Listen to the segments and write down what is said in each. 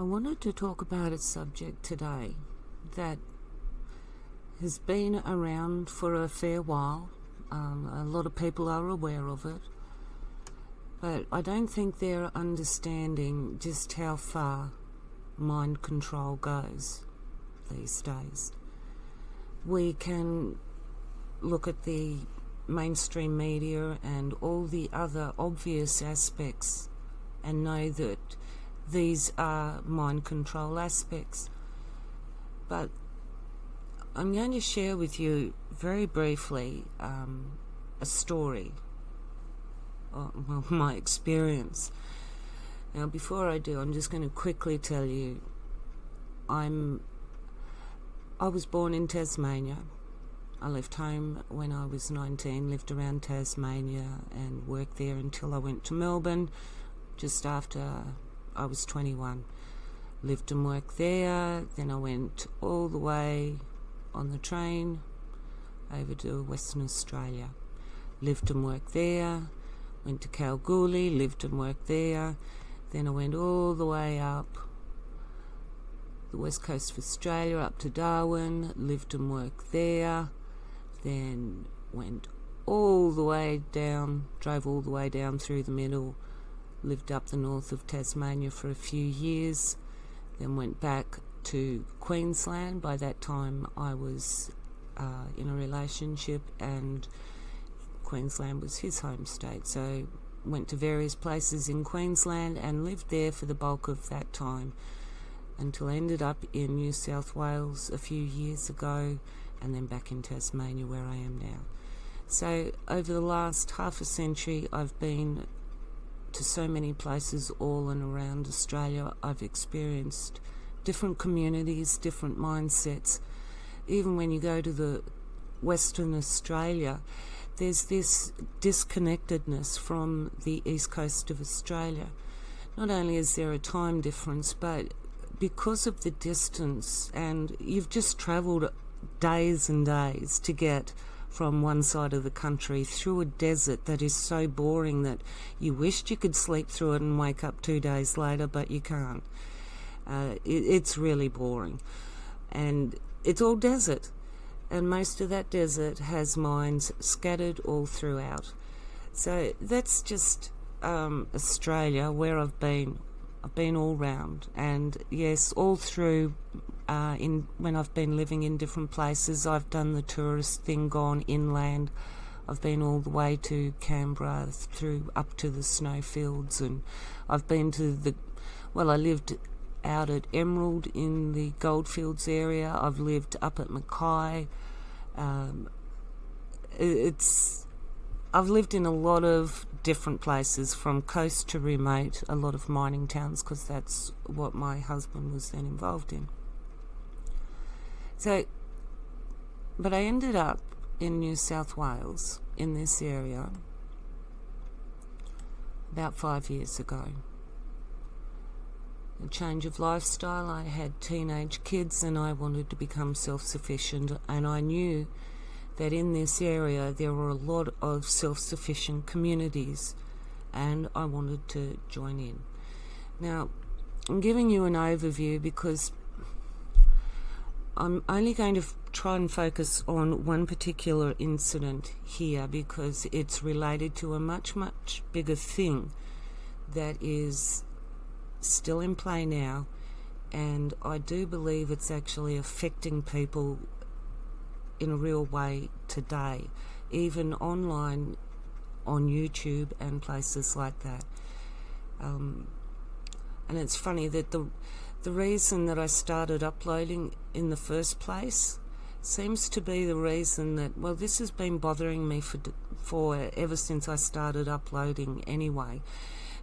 I wanted to talk about a subject today that has been around for a fair while. Um, a lot of people are aware of it, but I don't think they're understanding just how far mind control goes these days. We can look at the mainstream media and all the other obvious aspects and know that these are mind control aspects. But I'm going to share with you very briefly um, a story, well, my experience. Now, before I do, I'm just going to quickly tell you I'm I was born in Tasmania I left home when I was 19, lived around Tasmania and worked there until I went to Melbourne just after I was 21. Lived and worked there, then I went all the way on the train over to Western Australia. Lived and worked there, went to Kalgoorlie, lived and worked there, then I went all the way up the west coast of Australia up to Darwin, lived and worked there then went all the way down, drove all the way down through the middle, lived up the north of Tasmania for a few years, then went back to Queensland. By that time, I was uh, in a relationship, and Queensland was his home state. So, went to various places in Queensland and lived there for the bulk of that time until I ended up in New South Wales a few years ago and then back in Tasmania where I am now. So, over the last half a century, I've been to so many places all and around Australia. I've experienced different communities, different mindsets. Even when you go to the Western Australia, there's this disconnectedness from the east coast of Australia. Not only is there a time difference, but because of the distance, and you've just travelled days and days to get from one side of the country through a desert that is so boring that you wished you could sleep through it and wake up two days later, but you can't. Uh, it, it's really boring. And it's all desert. And most of that desert has mines scattered all throughout. So that's just um, Australia, where I've been. I've been all round, and yes, all through uh, in when I've been living in different places. I've done the tourist thing, gone inland. I've been all the way to Canberra through up to the snowfields, and I've been to the. Well, I lived out at Emerald in the Goldfields area. I've lived up at Mackay. Um, it's. I've lived in a lot of different places, from coast to remote, a lot of mining towns, because that's what my husband was then involved in. So, but I ended up in New South Wales in this area about five years ago. A change of lifestyle. I had teenage kids and I wanted to become self sufficient, and I knew that in this area there were a lot of self sufficient communities, and I wanted to join in. Now, I'm giving you an overview because I'm only going to f- try and focus on one particular incident here because it's related to a much, much bigger thing that is still in play now. And I do believe it's actually affecting people in a real way today, even online on YouTube and places like that. Um, and it's funny that the the reason that I started uploading in the first place seems to be the reason that well this has been bothering me for for ever since I started uploading anyway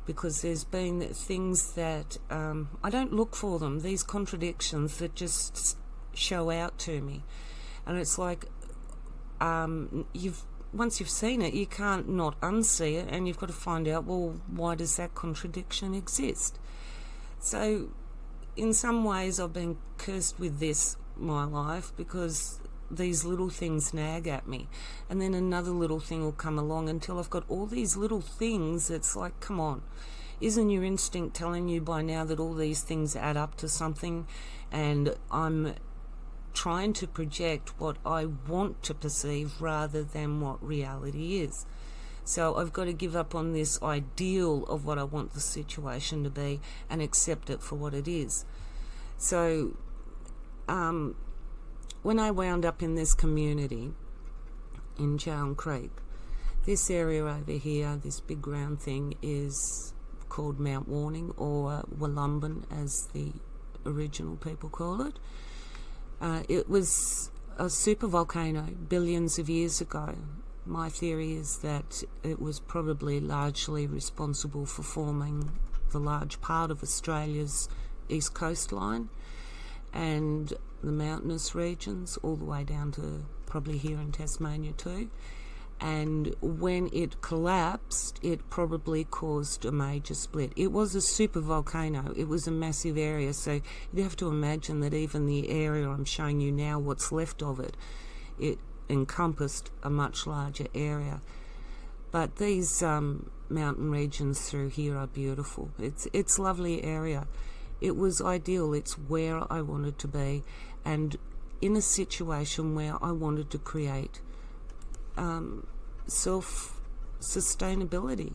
because there's been things that um, I don't look for them these contradictions that just show out to me. And it's like um, you've once you've seen it you can't not unsee it and you've got to find out well why does that contradiction exist? So in some ways, I've been cursed with this my life because these little things nag at me. And then another little thing will come along until I've got all these little things. It's like, come on. isn't your instinct telling you by now that all these things add up to something? And I'm trying to project what I want to perceive rather than what reality is. So I've got to give up on this ideal of what I want the situation to be and accept it for what it is. So um, when I wound up in this community in Chowan Creek, this area over here, this big round thing, is called Mount Warning or Wollumbin as the original people call it. Uh, it was a super volcano billions of years ago. My theory is that it was probably largely responsible for forming the large part of Australia's east coastline and the mountainous regions, all the way down to probably here in Tasmania too. And when it collapsed, it probably caused a major split. It was a super volcano, it was a massive area. So you have to imagine that even the area I'm showing you now, what's left of it, it encompassed a much larger area. But these um, mountain regions through here are beautiful. It's it's lovely area. It was ideal. It's where I wanted to be, and in a situation where I wanted to create um, self sustainability.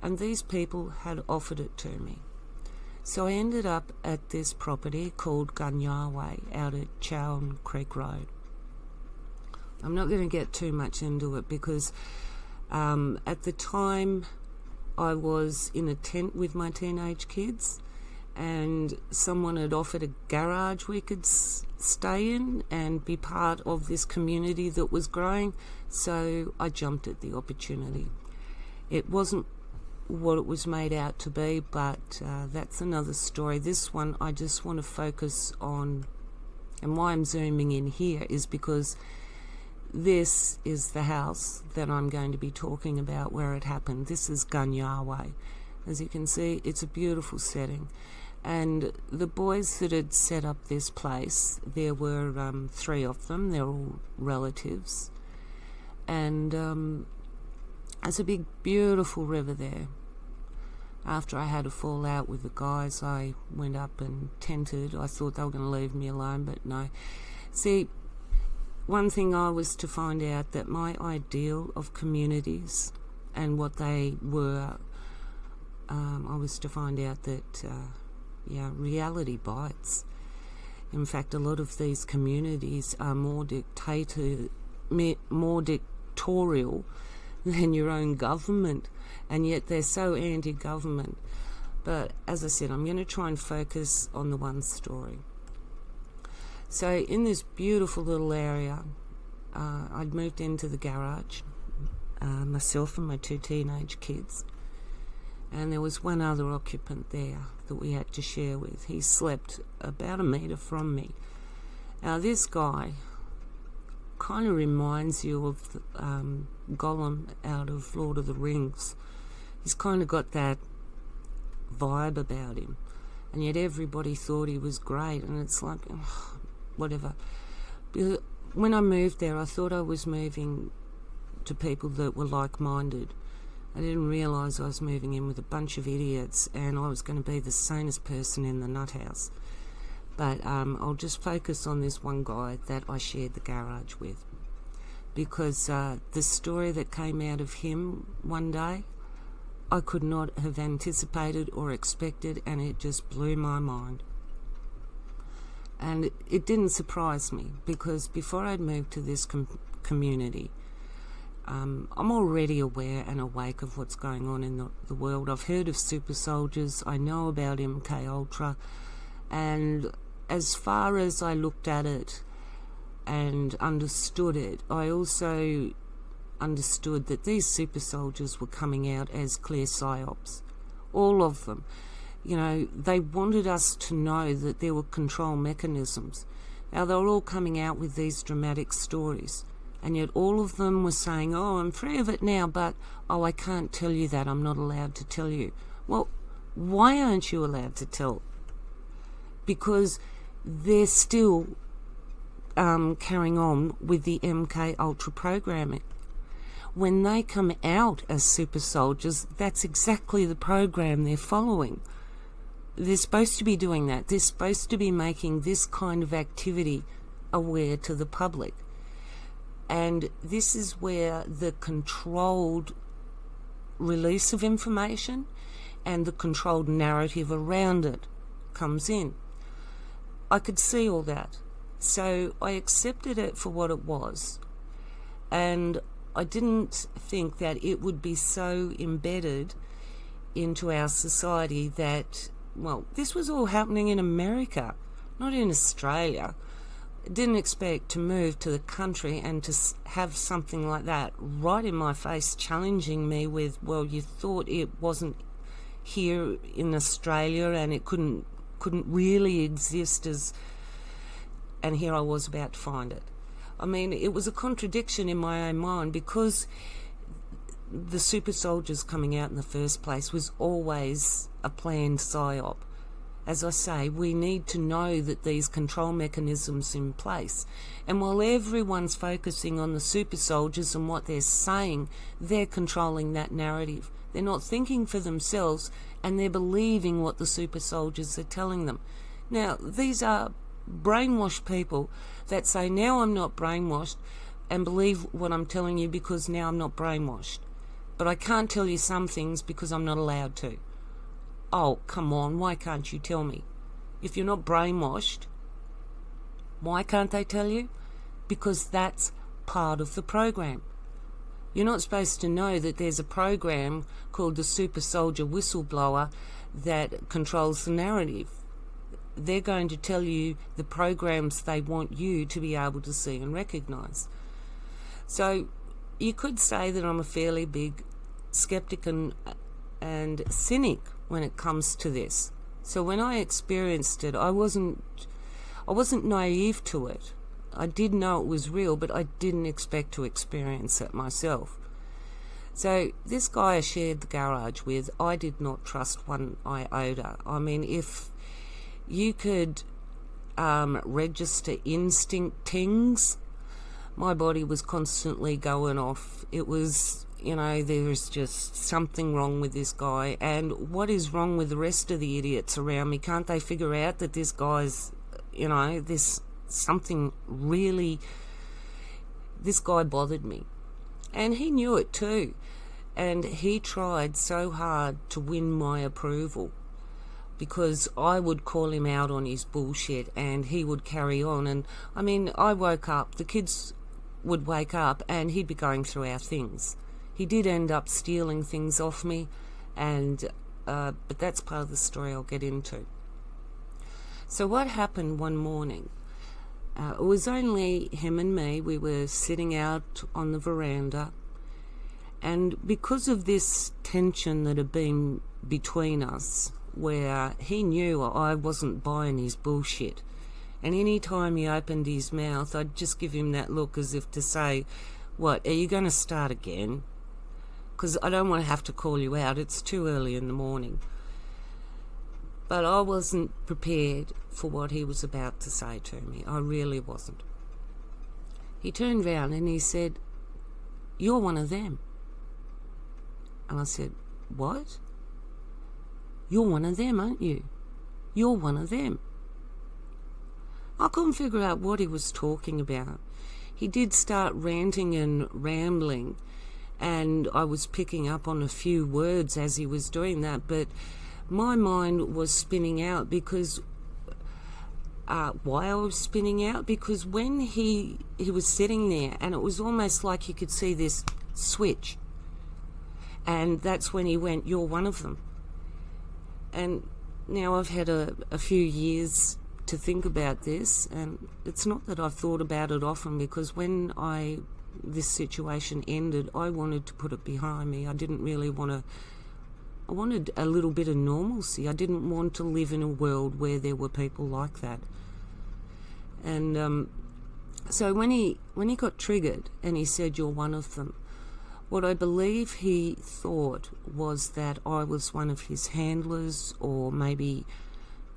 And these people had offered it to me. So I ended up at this property called Gunyaway out at Chowan Creek Road. I'm not going to get too much into it because um, at the time I was in a tent with my teenage kids and someone had offered a garage we could stay in and be part of this community that was growing. So I jumped at the opportunity. It wasn't what it was made out to be, but uh, that's another story. This one, I just want to focus on, and why I'm zooming in here is because this is the house that I'm going to be talking about where it happened. This is Gunyaway. As you can see, it's a beautiful setting. And the boys that had set up this place, there were um, three of them, they're all relatives. And um, there's a big, beautiful river there. After I had a fallout with the guys, I went up and tented. I thought they were going to leave me alone, but no. See, one thing I was to find out that my ideal of communities and what they were, um, I was to find out that. Uh, yeah, reality bites. In fact, a lot of these communities are more dictator, more dictatorial than your own government, and yet they're so anti-government. But as I said, I'm going to try and focus on the one story. So, in this beautiful little area, uh, I'd moved into the garage, uh, myself and my two teenage kids and there was one other occupant there that we had to share with. He slept about a metre from me. Now, this guy kind of reminds you of um, Gollum out of Lord of the Rings. He's kind of got that vibe about him, and yet everybody thought he was great, and it's like, ugh, whatever. When I moved there, I thought I was moving to people that were like minded I didn't realise I was moving in with a bunch of idiots and I was going to be the sanest person in the nut house. But um, I'll just focus on this one guy that I shared the garage with. Because uh, the story that came out of him one day, I could not have anticipated or expected, and it just blew my mind. And it, didn't surprise me because before I'd moved to this com- community, um, I'm already aware and awake of what's going on in the, the, world. I've heard of super soldiers. I know about MK Ultra, and as far as I looked at it and understood it, I also understood that these super soldiers were coming out as clear psyops, all of them. You know, they wanted us to know that there were control mechanisms. Now they were all coming out with these dramatic stories and yet all of them were saying, Oh, I'm free of it now, but oh, I can't tell you that. I'm not allowed to tell you. Well, why aren't you allowed to tell? Because they're still um, carrying on with the MK Ultra programming. when they come out as super soldiers, that's exactly the program they're following. They're supposed to be doing that. They're supposed to be making this kind of activity aware to the public. And this is where the controlled release of information and the controlled narrative around it comes in. I could see all that. So I accepted it for what it was. And I didn't think that it would be so embedded into our society that, well, this was all happening in America, not in Australia. Didn't expect to move to the country and to have something like that right in my face challenging me with, well, you thought it wasn't here in Australia and it couldn't couldn't really exist as and here I was about to find it. I mean, it was a contradiction in my own mind because the super soldiers coming out in the first place was always a planned psyop. As I say, we need to know that these control mechanisms in place. And while everyone's focusing on the super soldiers and what they're saying, they're controlling that narrative. They're not thinking for themselves and they're believing what the super soldiers are telling them. Now, these are brainwashed people that say, now I'm not brainwashed and believe what I'm telling you because now I'm not brainwashed. But I can't tell you some things because I'm not allowed to. Oh, come on, why can't you tell me? If you're not brainwashed, why can't they tell you? Because that's part of the program. You're not supposed to know that there's a program called the Super Soldier Whistleblower that controls the narrative they're going to tell you the programs they want you to be able to see and recognize. So you could say that I'm a fairly big skeptic and, and cynic when it comes to this. So when I experienced it, I wasn't I wasn't naive to it. I did know it was real, but I didn't expect to experience it myself. So this guy I shared the garage with, I did not trust one iota. I mean, if you could um, register instinct things, My body was constantly going off. It was, you know, there's just something wrong with this guy. And what is wrong with the rest of the idiots around me? Can't they figure out that this guy's, you know, this something really. This guy bothered me. And he knew it too. And he tried so hard to win my approval because I would call him out on his bullshit and he would carry on. And I mean, I woke up, the kids would wake up and he'd be going through our things. He did end up stealing things off me, and uh, but that's part of the story I'll get into. So, what happened one morning? Uh, it was only him and me. We were sitting out on the veranda, and because of this tension that had been between us, where he knew I wasn't buying his bullshit. And any time he opened his mouth, I'd just give him that look as if to say, What, are you going to start again? Because I don't want to have to call you out. It's too early in the morning. But I wasn't prepared for what he was about to say to me. I really wasn't. He turned round and he said, You're one of them. And I said, What? You're one of them, aren't you? You're one of them. I couldn't figure out what he was talking about. He did start ranting and rambling, and I was picking up on a few words as he was doing that, but my mind was spinning out because uh, why I was spinning out because when he he was sitting there and it was almost like he could see this switch, and that's when he went, "You're one of them." And now I've had a, a few years to think about this, and it's not that I've thought about it often because when I this situation ended, I wanted to put it behind me. I didn't really want to. I wanted a little bit of normalcy. I didn't want to live in a world where there were people like that. And um, so when he when he got triggered and he said, "You're one of them," What I believe he thought was that I was one of his handlers or maybe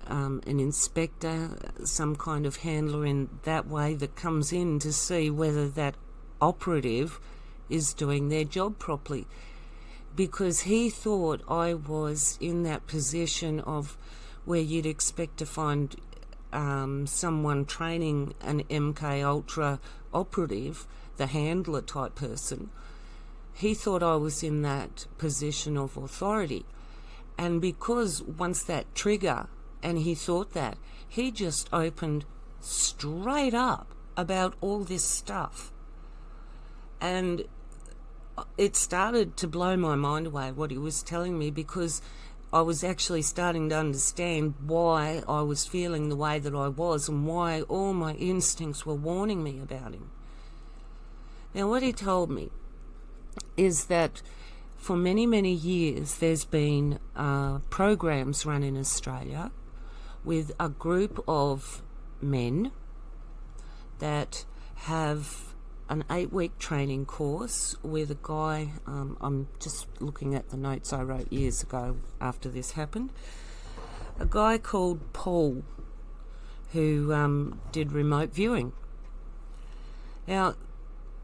um, an inspector, some kind of handler in that way that comes in to see whether that operative is doing their job properly. Because he thought I was in that position of where you'd expect to find um, someone training an MK Ultra operative, the handler type person. He thought I was in that position of authority. And because once that trigger, and he thought that, he just opened straight up about all this stuff. And it started to blow my mind away what he was telling me because I was actually starting to understand why I was feeling the way that I was and why all my instincts were warning me about him. Now, what he told me is that for many, many years there's been uh, programs run in Australia with a group of men that have an eight week training course with a guy. Um, I'm just looking at the notes I wrote years ago after this happened. A guy called Paul who um, did remote viewing. Now,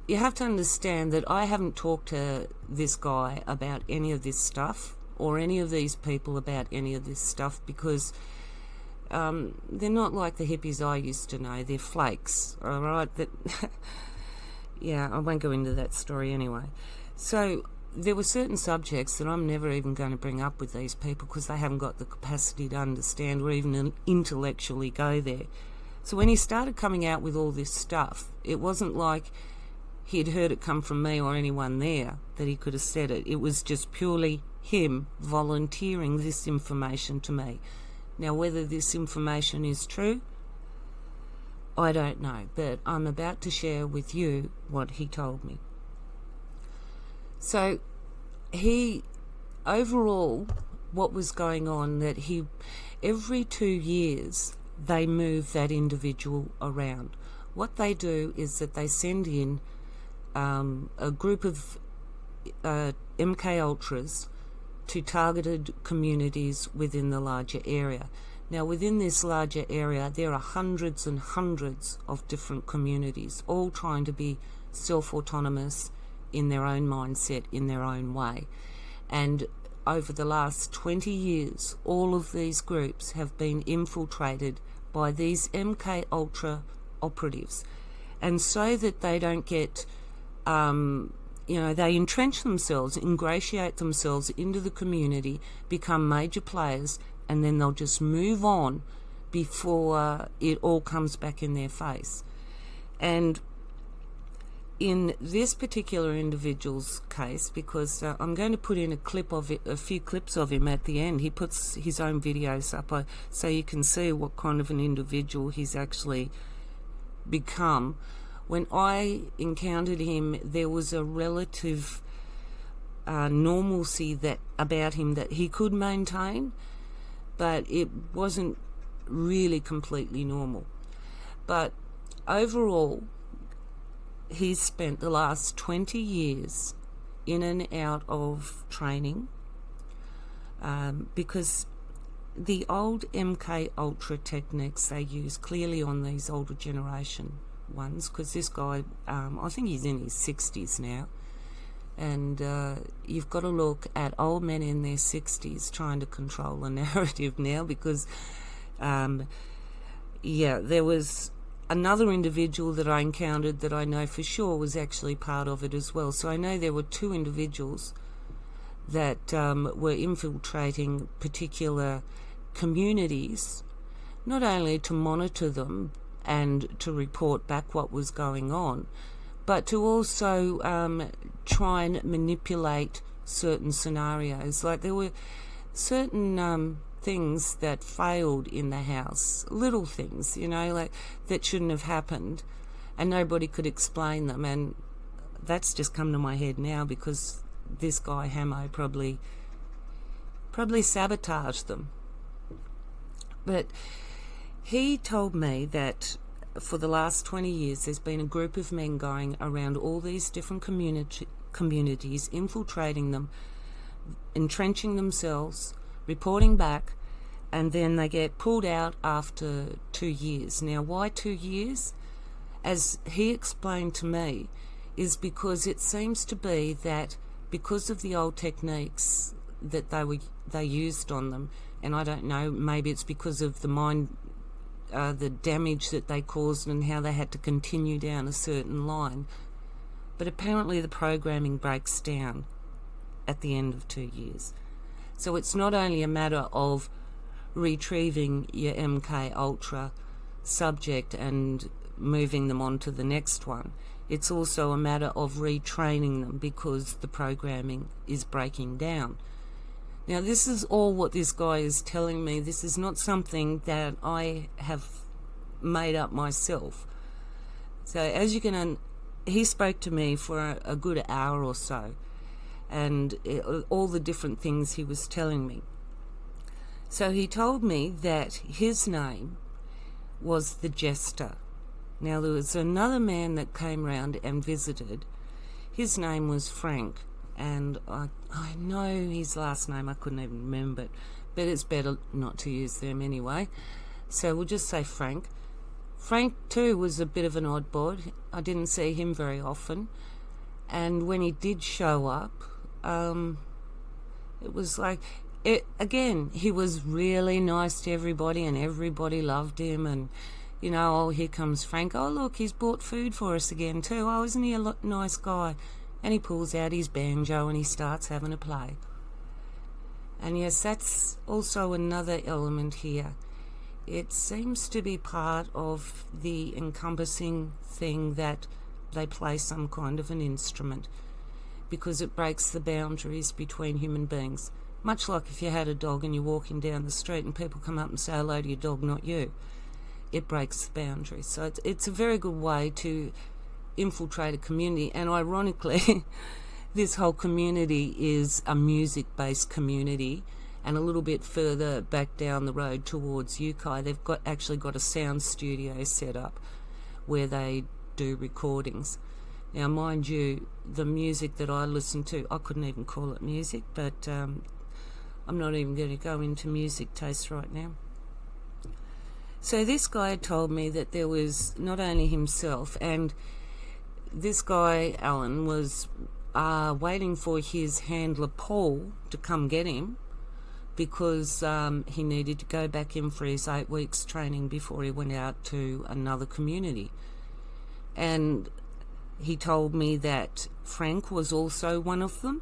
you have to understand that I haven't talked to this guy about any of this stuff or any of these people about any of this stuff because um, they're not like the hippies I used to know. They're flakes, all right? That, yeah, I won't go into that story anyway. So there were certain subjects that I'm never even going to bring up with these people because they haven't got the capacity to understand or even intellectually go there. So when he started coming out with all this stuff, it wasn't like he'd heard it come from me or anyone there that he could have said it. It was just purely him volunteering this information to me. Now, whether this information is true, I don't know, but I'm about to share with you what he told me. So, he overall, what was going on that he every two years they move that individual around. What they do is that they send in um, a group of uh, MK Ultras to targeted communities within the larger area. Now, within this larger area, there are hundreds and hundreds of different communities, all trying to be self autonomous in their own mindset, in their own way. And over the last 20 years, all of these groups have been infiltrated by these MK Ultra operatives. And so that they don't get um, you know, they entrench themselves, ingratiate themselves into the community, become major players, and then they'll just move on before it all comes back in their face. And in this particular individual's case, because uh, I'm going to put in a clip of it, a few clips of him at the end. He puts his own videos up uh, so you can see what kind of an individual he's actually become when I encountered him, there was a relative uh, normalcy that about him that he could maintain, but it wasn't really completely normal. But overall, he's spent the last 20 years in and out of training um, because the old MK Ultra techniques they use clearly on these older generation ones because this guy, um, I think he's in his 60s now. And uh, you've got to look at old men in their 60s trying to control the narrative now because, um, yeah, there was another individual that I encountered that I know for sure was actually part of it as well. So I know there were two individuals that um, were infiltrating particular communities, not only to monitor them, and to report back what was going on, but to also um, try and manipulate certain scenarios. Like there were certain um, things that failed in the house, little things, you know, like that shouldn't have happened, and nobody could explain them. And that's just come to my head now because this guy Hamo probably probably sabotaged them. But he told me that for the last 20 years there's been a group of men going around all these different community, communities, infiltrating them, entrenching themselves, reporting back, and then they get pulled out after two years. Now, why two years? As he explained to me, is because it seems to be that because of the old techniques that they were they used on them, and I don't know, maybe it's because of the mind, uh, the damage that they caused, and how they had to continue down a certain line. But apparently, the programming breaks down at the end of two years. So it's not only a matter of retrieving your MK Ultra subject and moving them on to the next one. It's also a matter of retraining them because the programming is breaking down. Now, this is all what this guy is telling me. This is not something that I have made up myself. So, as you can, he spoke to me for a, a good hour or so, and it, all the different things he was telling me. So, he told me that his name was the Jester. Now, there was another man that came round and visited. His name was Frank, and I, I know his last name, I couldn't even remember it, but it's better not to use them anyway. So we'll just say Frank. Frank, too, was a bit of an odd bod. I didn't see him very often. And when he did show up, um, it was like, it, again, he was really nice to everybody, and everybody loved him. And you know, oh, here comes Frank. Oh, look, he's bought food for us again, too. Oh, isn't he a nice guy? And he pulls out his banjo and he starts having a play. And yes, that's also another element here. It seems to be part of the encompassing thing that they play some kind of an instrument because it breaks the boundaries between human beings. Much like if you had a dog and you're walking down the street and people come up and say hello to your dog, not you it breaks the boundaries. So it's, it's a very good way to infiltrate a community. And ironically, this whole community is a music based community. And a little bit further back down the road towards Uki, they've got actually got a sound studio set up where they do recordings. Now, mind you, the music that I listen to, I couldn't even call it music, but um, I'm not even going to go into music taste right now. So this guy told me that there was not only himself, and this guy, Alan, was uh, waiting for his handler, Paul, to come get him because um, he needed to go back in for his eight weeks training before he went out to another community. And he told me that Frank was also one of them.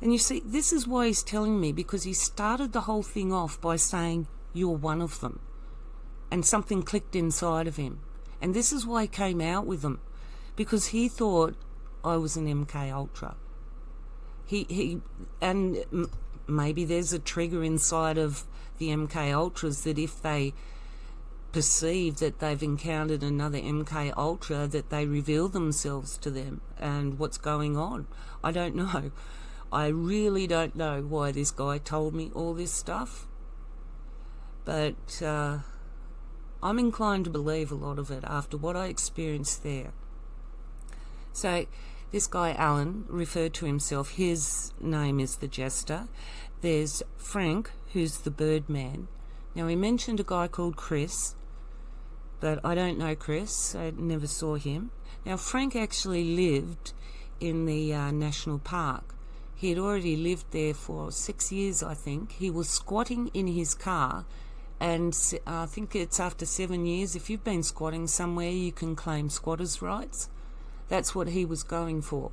And you see, this is why he's telling me because he started the whole thing off by saying, You're one of them and something clicked inside of him. And this is why he came out with them, because he thought I was an MK Ultra. He he, and maybe there's a trigger inside of the MK Ultras that if they perceive that they've encountered another MK Ultra, that they reveal themselves to them and what's going on. I don't know. I really don't know why this guy told me all this stuff. But uh, I'm inclined to believe a lot of it after what I experienced there. So, this guy Alan referred to himself, his name is the Jester. There's Frank, who's the Birdman. Now, he mentioned a guy called Chris, but I don't know Chris, I never saw him. Now, Frank actually lived in the uh, national park. He had already lived there for six years, I think. He was squatting in his car and I think it's after seven years, if you've been squatting somewhere, you can claim squatters' rights. That's what he was going for.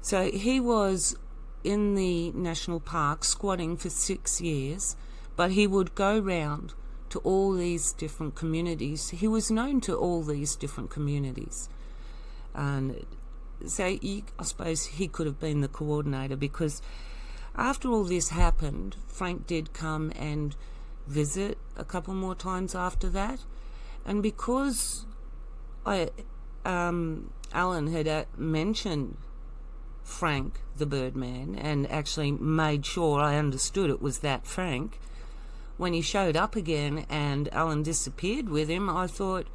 So he was in the national park squatting for six years, but he would go round to all these different communities. He was known to all these different communities. And so I suppose he could have been the coordinator because after all this happened, Frank did come and visit a couple more times after that. And because I, um, Alan had uh, mentioned Frank the Birdman and actually made sure I understood it was that Frank, when he showed up again and Alan disappeared with him, I thought,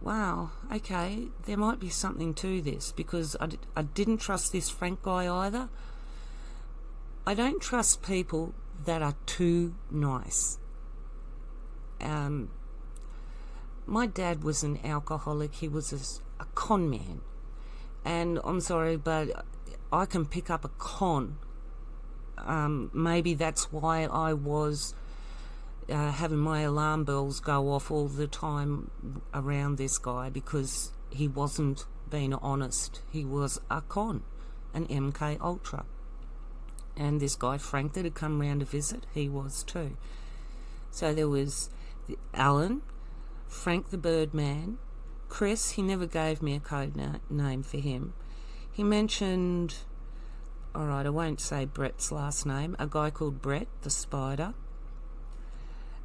wow, okay, there might be something to this because I d- I didn't trust this Frank guy either. I don't trust people that are too nice. Um, my dad was an alcoholic, he was a, con man. And I'm sorry, but I can pick up a con. Um, maybe that's why I was uh, having my alarm bells go off all the time around this guy because he wasn't being honest. He was a con, an MK Ultra. And this guy, Frank, that had come round to visit, he was too. So there was Alan, Frank the Birdman, Chris, he never gave me a code na- name for him. He mentioned, all right, I won't say Brett's last name, a guy called Brett the Spider.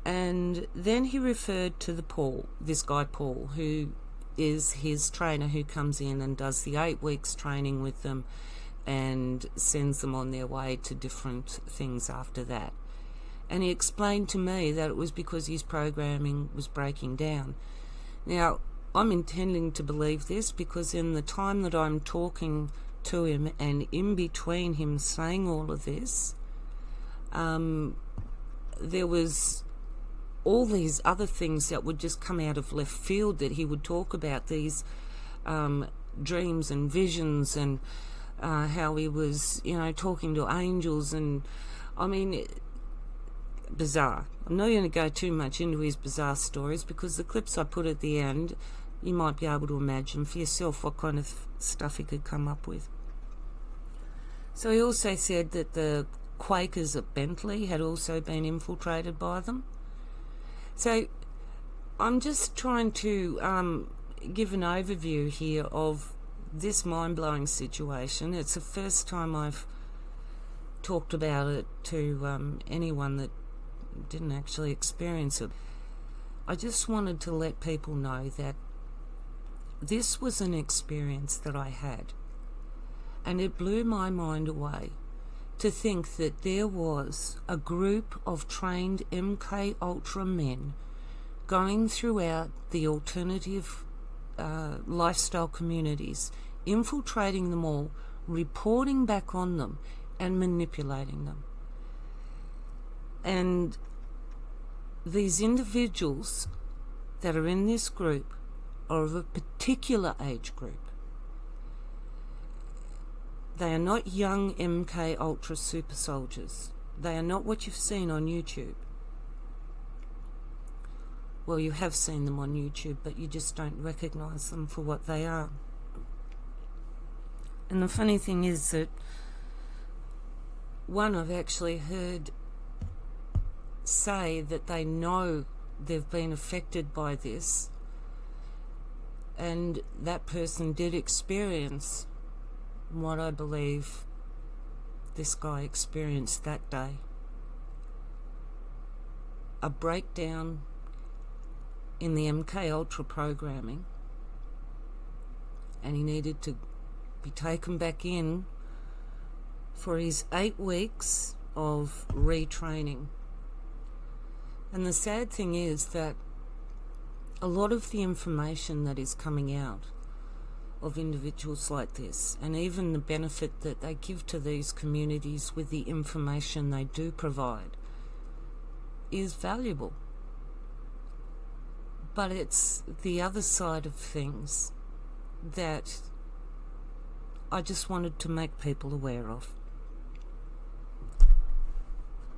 And then he referred to the Paul, this guy Paul, who is his trainer who comes in and does the eight weeks training with them and sends them on their way to different things after that. And he explained to me that it was because his programming was breaking down. Now, I'm intending to believe this because in the time that I'm talking to him and in between him saying all of this, um, there was all these other things that would just come out of left field that he would talk about these um, dreams and visions and uh, how he was, you know, talking to angels and I mean, bizarre. I'm not going to go too much into his bizarre stories because the clips I put at the end, you might be able to imagine for yourself what kind of stuff he could come up with. So he also said that the Quakers at Bentley had also been infiltrated by them. So I'm just trying to um, give an overview here of this mind blowing situation. It's the first time I've talked about it to um, anyone that didn't actually experience it. I just wanted to let people know that this was an experience that I had, and it blew my mind away to think that there was a group of trained MK Ultra men going throughout the alternative uh, lifestyle communities, infiltrating them all, reporting back on them, and manipulating them. And these individuals that are in this group are of a particular age group. They are not young MK Ultra super soldiers. They are not what you've seen on YouTube. Well, you have seen them on YouTube, but you just don't recognize them for what they are. And the funny thing is that one I've actually heard say that they know they've been affected by this, and that person did experience what I believe this guy experienced that day a breakdown in the MK Ultra programming, and he needed to be taken back in for his eight weeks of retraining. And the sad thing is that a lot of the information that is coming out of individuals like this, and even the benefit that they give to these communities with the information they do provide, is valuable. But it's the other side of things that I just wanted to make people aware of.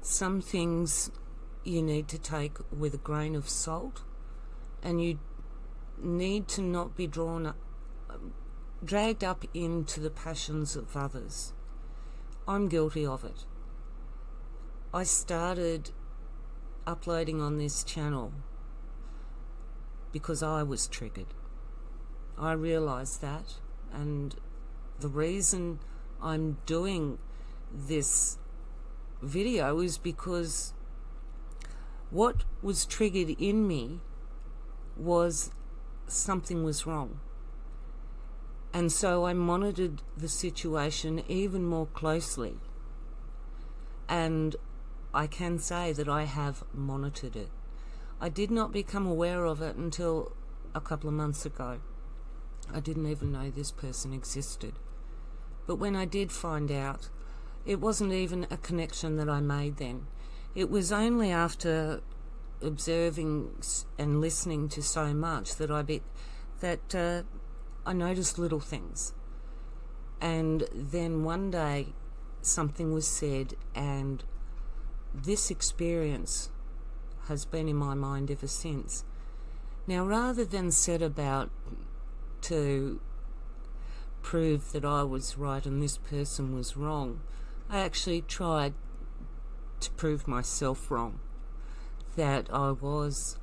Some things you need to take with a grain of salt, and you need to not be drawn up, dragged up into the passions of others. I'm guilty of it. I started uploading on this channel because I was triggered. I realized that, and the reason I'm doing this video is because what was triggered in me was something was wrong. And so I monitored the situation even more closely. And I can say that I have monitored it. I did not become aware of it until a couple of months ago. I didn't even know this person existed. But when I did find out, it wasn't even a connection that I made then. It was only after observing and listening to so much that I be, that uh, I noticed little things. And then one day something was said, and this experience has been in my mind ever since. Now, rather than set about to prove that I was right and this person was wrong, I actually tried to prove myself wrong. That I was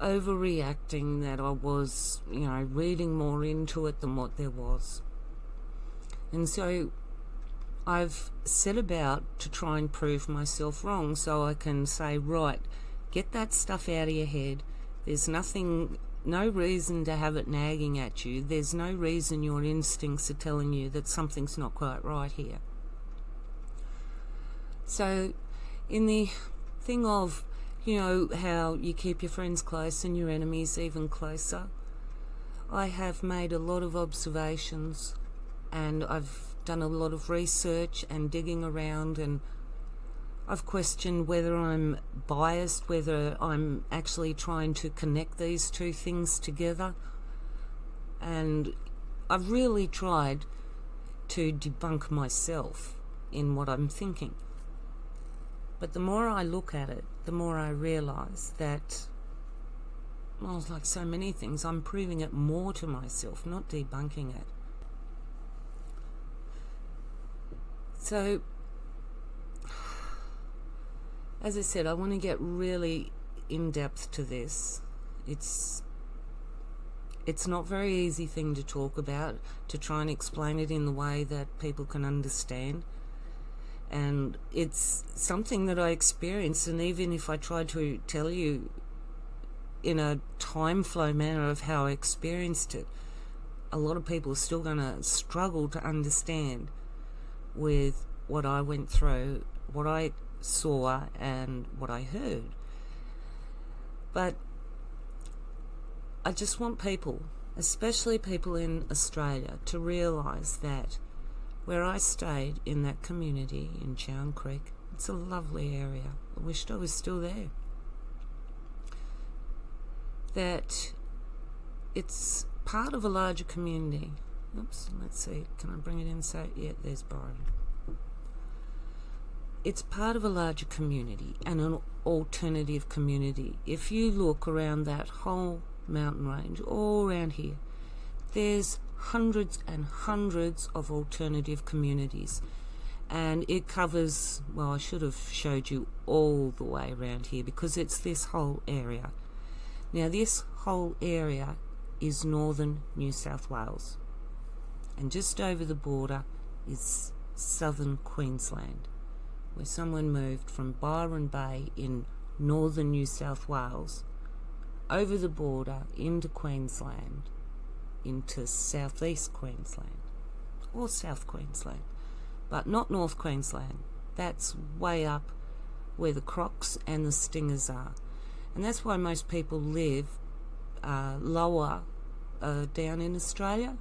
overreacting, that I was, you know, reading more into it than what there was. And so I've set about to try and prove myself wrong so I can say, right, get that stuff out of your head. There's nothing, no reason to have it nagging at you. There's no reason your instincts are telling you that something's not quite right here. So, in the thing of, you know, how you keep your friends close and your enemies even closer, I have made a lot of observations and I've done a lot of research and digging around and I've questioned whether I'm biased, whether I'm actually trying to connect these two things together. And I've really tried to debunk myself in what I'm thinking. But the more I look at it, the more I realise that, well, like so many things, I'm proving it more to myself, not debunking it. So, as I said, I want to get really in depth to this. It's it's not very easy thing to talk about to try and explain it in the way that people can understand. And it's something that I experienced, and even if I try to tell you in a time flow manner of how I experienced it, a lot of people are still going to struggle to understand with what I went through, what I saw, and what I heard. But I just want people, especially people in Australia, to realise that where I stayed in that community in Chowan Creek, it's a lovely area. I wished I was still there. That it's part of a larger community Oops, let's see. Can I bring it in? So, yeah, there's Byron. It's part of a larger community and an alternative community. If you look around that whole mountain range, all around here, there's hundreds and hundreds of alternative communities. And it covers, well, I should have showed you all the way around here because it's this whole area. Now, this whole area is northern New South Wales and just over the border is southern Queensland, where someone moved from Byron Bay in northern New South Wales over the border into Queensland, into southeast Queensland, or South Queensland, but not North Queensland. That's way up where the crocs and the stingers are. And that's why most people live uh, lower uh, down in Australia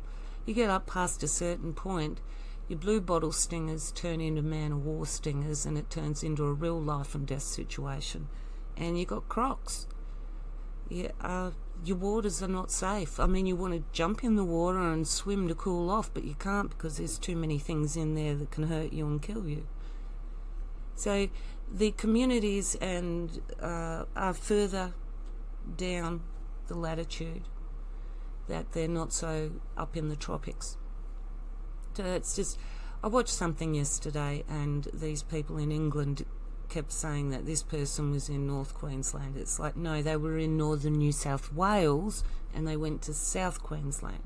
you get up past a certain point, your blue bottle stingers turn into man of war stingers and it turns into a real life and death situation. And you've got crocs. Yeah, uh, your waters are not safe. I mean, you want to jump in the water and swim to cool off, but you can't because there's too many things in there that can hurt you and kill you. So the communities and uh, are further down the latitude that they're not so up in the tropics. So it's just, I watched something yesterday, and these people in England kept saying that this person was in North Queensland. It's like, no, they were in northern New South Wales and they went to South Queensland.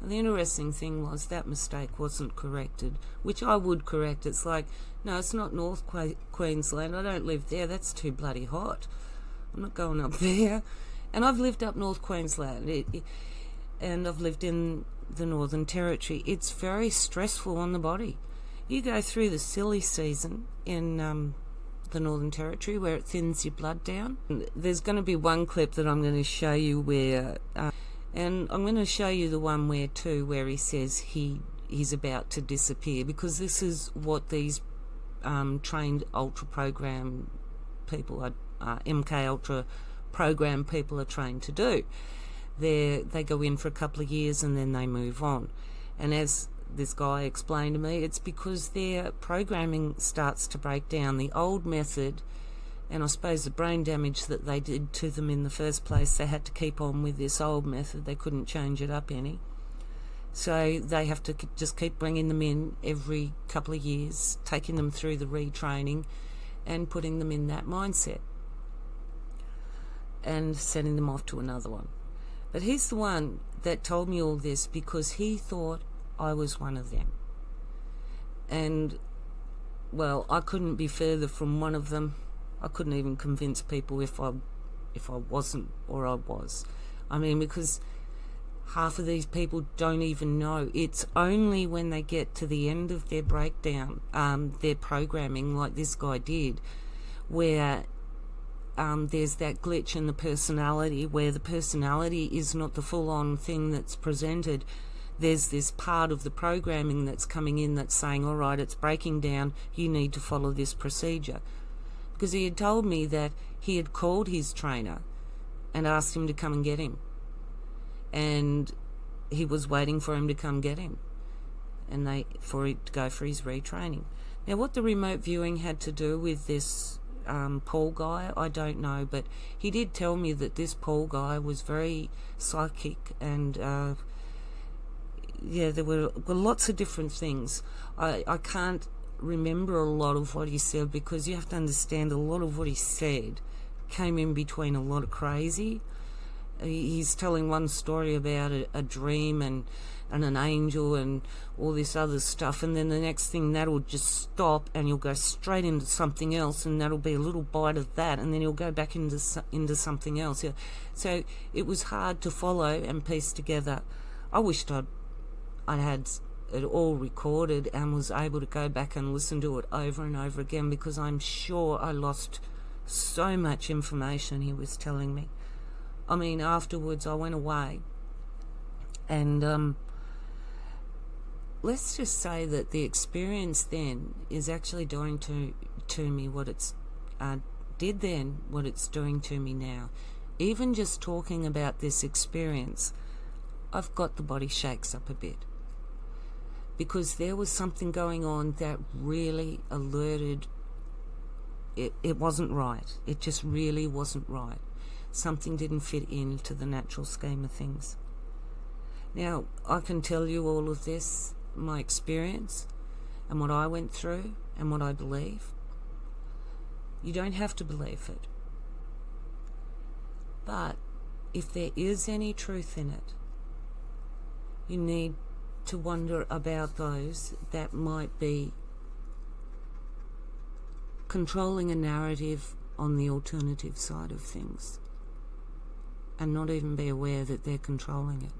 And the interesting thing was that mistake wasn't corrected, which I would correct. It's like, no, it's not North Queensland. I don't live there. That's too bloody hot. I'm not going up there. And I've lived up North Queensland. It, and I've lived in the Northern Territory, it's very stressful on the body. You go through the silly season in um, the Northern Territory where it thins your blood down. There's going to be one clip that I'm going to show you where, uh, and I'm going to show you the one where too where he says he he's about to disappear because this is what these um, trained ultra program people are, uh, MK Ultra program people are trained to do they they go in for a couple of years and then they move on. And as this guy explained to me, it's because their programming starts to break down. The old method, and I suppose the brain damage that they did to them in the first place, they had to keep on with this old method. They couldn't change it up any. So they have to just keep bringing them in every couple of years, taking them through the retraining and putting them in that mindset and sending them off to another one. But he's the one that told me all this because he thought I was one of them. And, well, I couldn't be further from one of them. I couldn't even convince people if I, if I wasn't or I was. I mean, because half of these people don't even know. It's only when they get to the end of their breakdown, um, their programming, like this guy did, where um, there's that glitch in the personality, where the personality is not the full on thing that's presented. There's this part of the programming that's coming in that's saying, all right, it's breaking down, you need to follow this procedure. Because he had told me that he had called his trainer and asked him to come and get him and he was waiting for him to come get him and they for it to go for his retraining. Now, what the remote viewing had to do with this um, Paul guy, I don't know, but he did tell me that this Paul guy was very psychic and. Uh, yeah, there were, were lots of different things. I, I can't remember a lot of what he said because you have to understand a lot of what he said came in between a lot of crazy he's telling one story about a, a, dream and and an angel and all this other stuff and then the next thing that'll just stop and you'll go straight into something else and that'll be a little bite of that and then you'll go back into into something else Yeah. so it was hard to follow and piece together i wished i'd i had it all recorded and was able to go back and listen to it over and over again because i'm sure i lost so much information he was telling me. I mean, afterwards, I went away, and um, let's just say that the experience then is actually doing to to me what it's uh, did then, what it's doing to me now. Even just talking about this experience, I've got the body shakes up a bit because there was something going on that really alerted. It, it wasn't right. It just really wasn't right something didn't fit into the natural scheme of things. Now, I can tell you all of this, my experience, and what I went through, and what I believe. You don't have to believe it. But if there is any truth in it, you need to wonder about those that might be controlling a narrative on the alternative side of things and not even be aware that they're controlling it.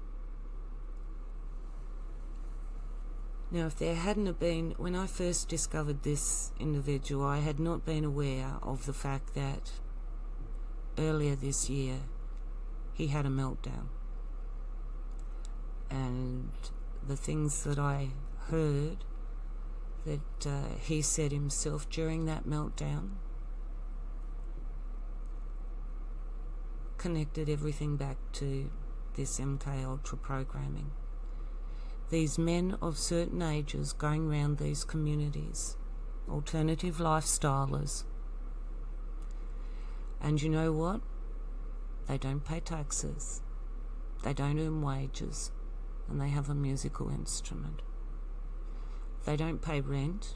Now, if there hadn't have been, when I first discovered this individual, I had not been aware of the fact that earlier this year he had a meltdown. And the things that I heard that uh, he said himself during that meltdown connected everything back to this MK Ultra programming. These men of certain ages going round these communities, alternative lifestylers. And you know what? They don't pay taxes, they don't earn wages, and they have a musical instrument. They don't pay rent,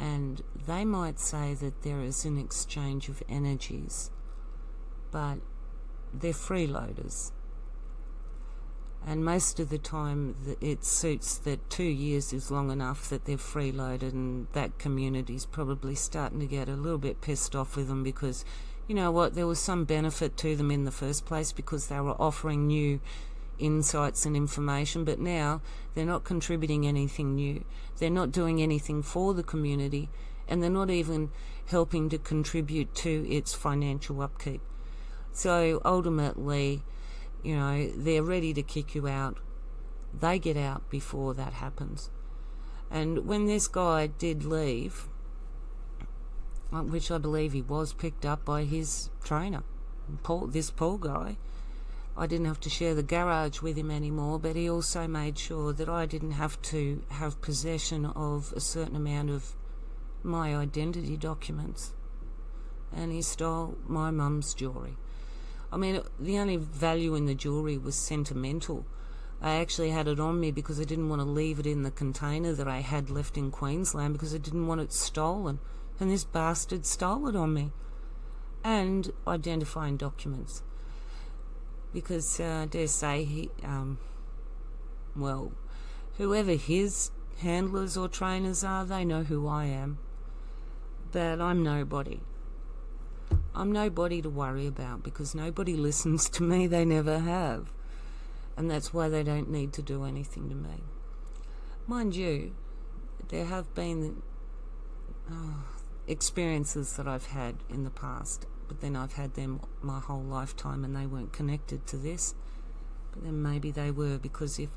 and they might say that there is an exchange of energies but they're freeloaders. And most of the time, it suits that two years is long enough that they're freeloaded, and that community's probably starting to get a little bit pissed off with them because, you know what, there was some benefit to them in the first place because they were offering new insights and information, but now they're not contributing anything new. They're not doing anything for the community, and they're not even helping to contribute to its financial upkeep. So ultimately, you know, they're ready to kick you out. They get out before that happens. And when this guy did leave, uh, which I believe he was picked up by his trainer, Paul, this Paul guy, I didn't have to share the garage with him anymore, but he also made sure that I didn't have to have possession of a certain amount of my identity documents. And he stole my mum's jewellery. I mean, the only value in the jewellery was sentimental. I actually had it on me because I didn't want to leave it in the container that I had left in Queensland because I didn't want it stolen. And this bastard stole it on me. And identifying documents because uh, I dare say he, um, well, whoever his handlers or trainers are, they know who I am. But I'm nobody. I'm nobody to worry about because nobody listens to me, they never have. And that's why they don't need to do anything to me. Mind you, there have been oh, experiences that I've had in the past but then I've had them my whole lifetime and they weren't connected to this. But then maybe they were because if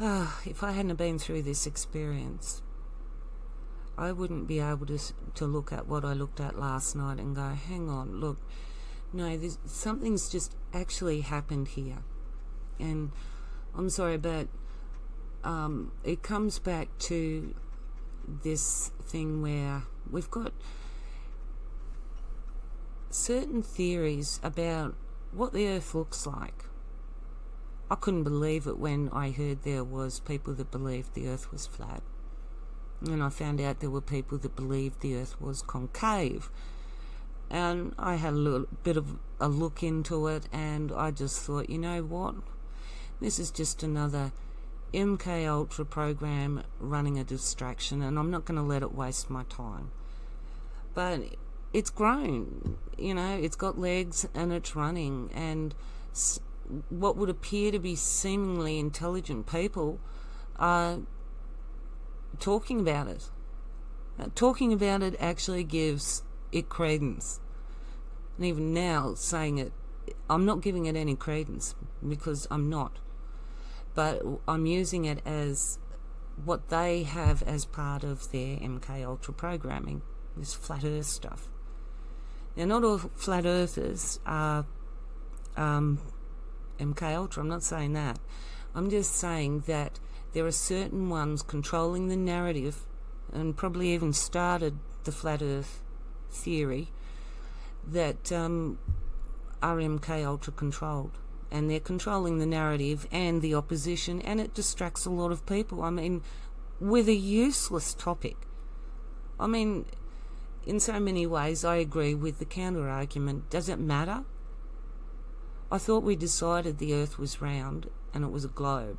uh, if I hadn't been through this experience, I wouldn't be able to to look at what I looked at last night and go, "Hang on, look, no, something's just actually happened here," and I'm sorry, but um, it comes back to this thing where we've got certain theories about what the earth looks like. I couldn't believe it when I heard there was people that believed the earth was flat. And I found out there were people that believed the earth was concave. And I had a little bit of a look into it and I just thought, you know what? This is just another MK Ultra program running a distraction and I'm not going to let it waste my time. But it's grown, you know, it's got legs and it's running. And what would appear to be seemingly intelligent people are talking about it. Uh, talking about it actually gives it credence. And even now, saying it, I'm not giving it any credence because I'm not. But I'm using it as what they have as part of their MK Ultra programming, this flat earth stuff. Now, not all flat earthers are um, MK Ultra. I'm not saying that. I'm just saying that there are certain ones controlling the narrative, and probably even started the flat Earth theory that um, are MK Ultra controlled, and they're controlling the narrative and the opposition, and it distracts a lot of people. I mean, with a useless topic. I mean, in so many ways, I agree with the counter argument. Does it matter? I thought we decided the Earth was round and it was a globe.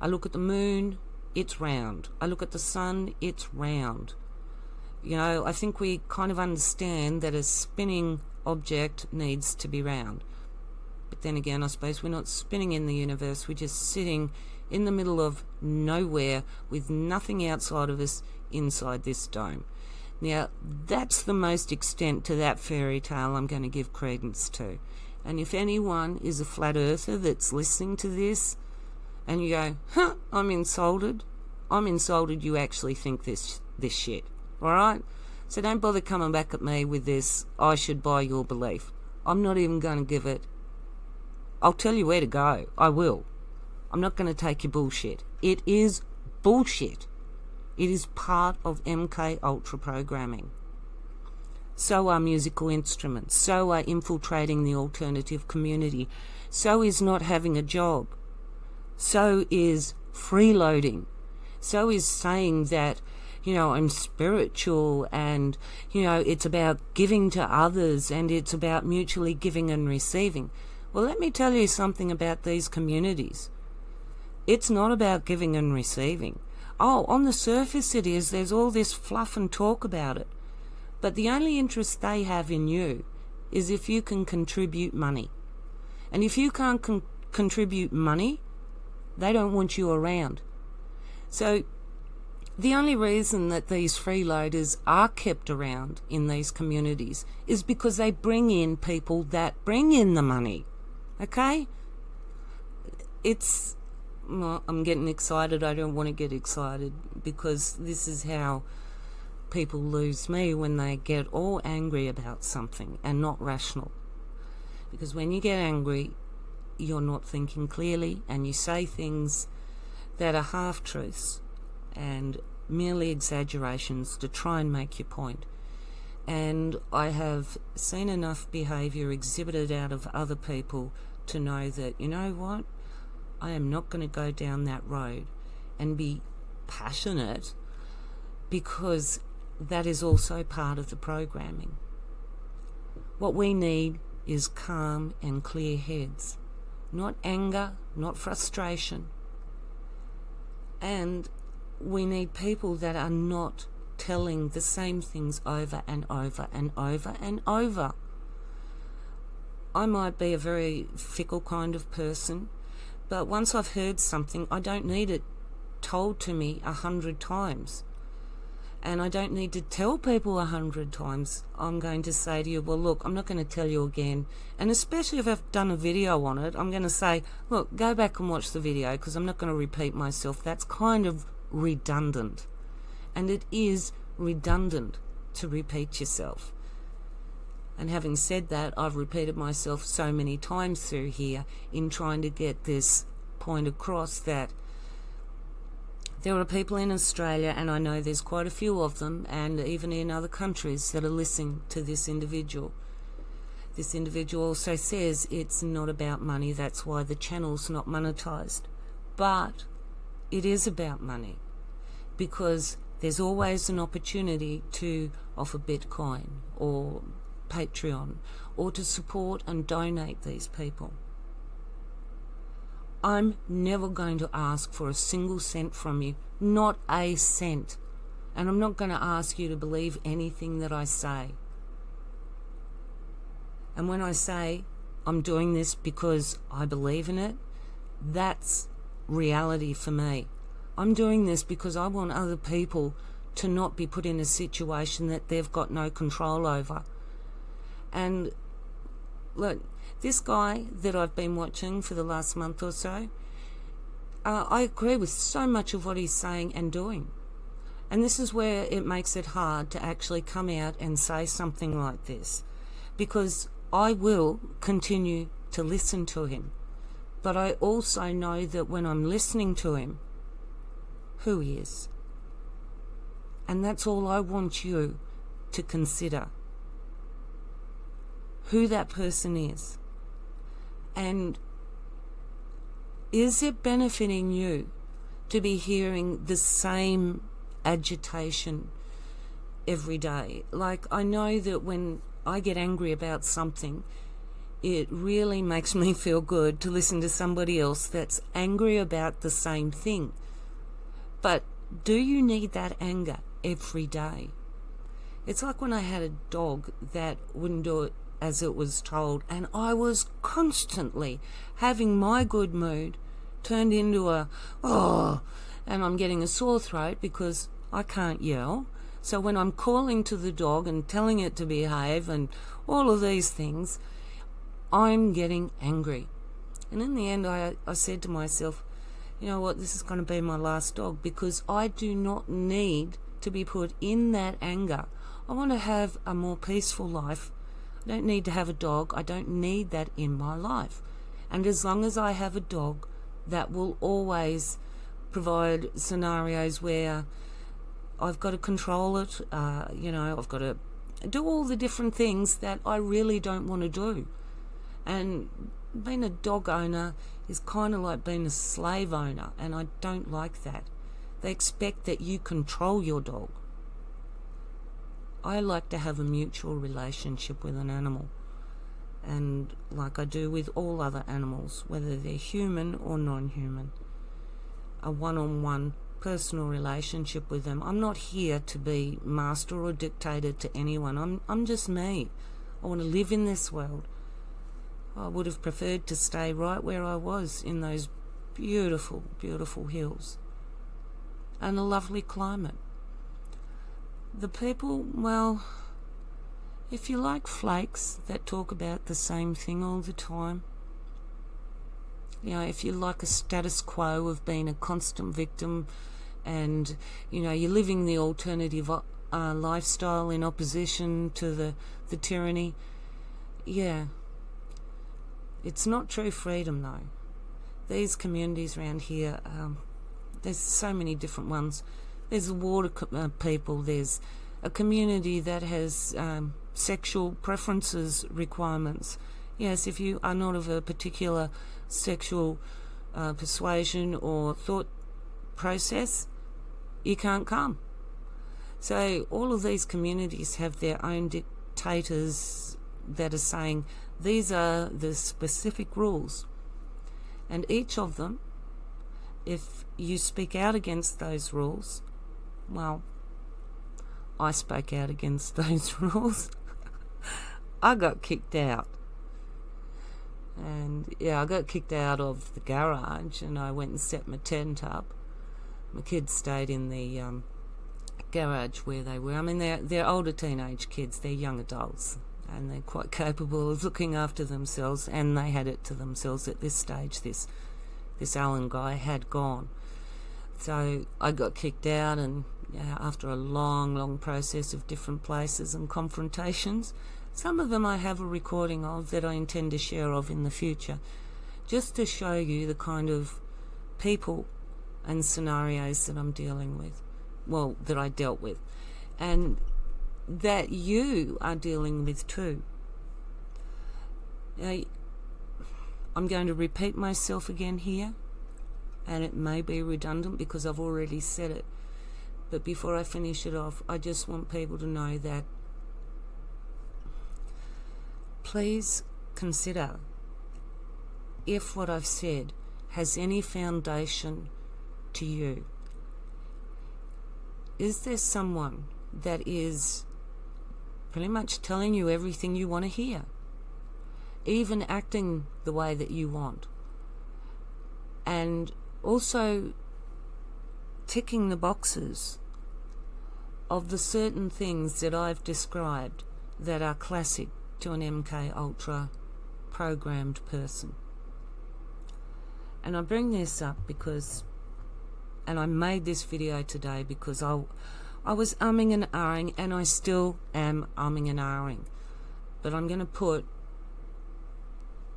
I look at the moon, it's round. I look at the sun, it's round. You know, I think we kind of understand that a spinning object needs to be round. But then again, I suppose we're not spinning in the universe, we're just sitting in the middle of nowhere with nothing outside of us inside this dome. Now, that's the most extent to that fairy tale I'm going to give credence to. And if anyone is a flat earther that's listening to this and you go, huh, I'm insulted, I'm insulted you actually think this, this shit. Alright? So don't bother coming back at me with this, I should buy your belief. I'm not even going to give it. I'll tell you where to go. I will. I'm not going to take your bullshit. It is bullshit. It is part of MK Ultra programming. So are musical instruments. So are infiltrating the alternative community. So is not having a job. So is freeloading. So is saying that, you know, I'm spiritual and, you know, it's about giving to others and it's about mutually giving and receiving. Well, let me tell you something about these communities. It's not about giving and receiving. Oh, on the surface it is. There's all this fluff and talk about it. But the only interest they have in you is if you can contribute money. And if you can't con- contribute money, they don't want you around. So the only reason that these freeloaders are kept around in these communities is because they bring in people that bring in the money. Okay? It's well, I'm getting excited. I don't want to get excited because this is how people lose me when they get all angry about something and not rational. Because when you get angry, you're not thinking clearly and you say things that are half truths and merely exaggerations to try and make your point. And I have seen enough behaviour exhibited out of other people to know that, you know what, I am not going to go down that road and be passionate because that is also part of the programming. What we need is calm and clear heads, not anger, not frustration. And we need people that are not telling the same things over and over and over and over. I might be a very fickle kind of person, but once I've heard something, I don't need it told to me a hundred times. And I don't need to tell people a hundred times. I'm going to say to you, well, look, I'm not going to tell you again. And especially if I've done a video on it, I'm going to say, look, go back and watch the video because I'm not going to repeat myself. That's kind of redundant. And it is redundant to repeat yourself. And having said that, I've repeated myself so many times through here in trying to get this point across that there are people in Australia, and I know there's quite a few of them, and even in other countries that are listening to this individual. This individual also says it's not about money, that's why the channel's not monetized. But it is about money because there's always an opportunity to offer Bitcoin or Patreon or to support and donate these people. I'm never going to ask for a single cent from you, not a cent. And I'm not going to ask you to believe anything that I say. And when I say I'm doing this because I believe in it, that's reality for me. I'm doing this because I want other people to not be put in a situation that they've got no control over. And look, this guy that I've been watching for the last month or so, uh, I agree with so much of what he's saying and doing. And this is where it makes it hard to actually come out and say something like this. Because I will continue to listen to him. But I also know that when I'm listening to him, who he is. And that's all I want you to consider. Who that person is. And is it benefiting you to be hearing the same agitation every day? Like, I know that when I get angry about something, it really makes me feel good to listen to somebody else that's angry about the same thing. But do you need that anger every day? It's like when I had a dog that wouldn't do it as it was told, and I was constantly having my good mood turned into a oh, and I'm getting a sore throat because I can't yell. So when I'm calling to the dog and telling it to behave and all of these things, I'm getting angry. And in the end, I, I said to myself, you know what, this is going to be my last dog because I do not need to be put in that anger. I want to have a more peaceful life I don't need to have a dog. I don't need that in my life. And as long as I have a dog, that will always provide scenarios where I've got to control it. Uh, you know, I've got to do all the different things that I really don't want to do. And being a dog owner is kind of like being a slave owner, and I don't like that. They expect that you control your dog. I like to have a mutual relationship with an animal. And like I do with all other animals, whether they're human or non human, a one on one personal relationship with them. I'm not here to be master or dictator to anyone. I'm, I'm just me. I want to live in this world. I would have preferred to stay right where I was in those beautiful, beautiful hills and a lovely climate. The people, well, if you like flakes that talk about the same thing all the time, you know, if you like a status quo of being a constant victim and, you know, you're living the alternative uh, lifestyle in opposition to the, the tyranny, yeah. It's not true freedom, though. These communities around here, um, there's so many different ones. There's the water uh, people, there's a community that has um, sexual preferences requirements. Yes, if you are not of a particular sexual uh, persuasion or thought process, you can't come. So all of these communities have their own dictators that are saying these are the specific rules. And each of them, if you speak out against those rules, well, I spoke out against those rules. I got kicked out. And yeah, I got kicked out of the garage and I went and set my tent up. My kids stayed in the um, garage where they were. I mean, they're, they're older teenage kids, they're young adults, and they're quite capable of looking after themselves, and they had it to themselves at this stage. This, this Alan guy had gone. So I got kicked out, and yeah, after a long, long process of different places and confrontations, some of them I have a recording of that I intend to share of in the future, just to show you the kind of people and scenarios that I'm dealing with, well, that I dealt with, and that you are dealing with too. I'm going to repeat myself again here, and it may be redundant because I've already said it. But before I finish it off, I just want people to know that please consider if what I've said has any foundation to you. Is there someone that is pretty much telling you everything you want to hear? Even acting the way that you want. And also ticking the boxes of the certain things that I've described that are classic to an MK Ultra programmed person. And I bring this up because, and I made this video today because I, I was umming and ahhing, and I still am umming and ahhing. But I'm going to put,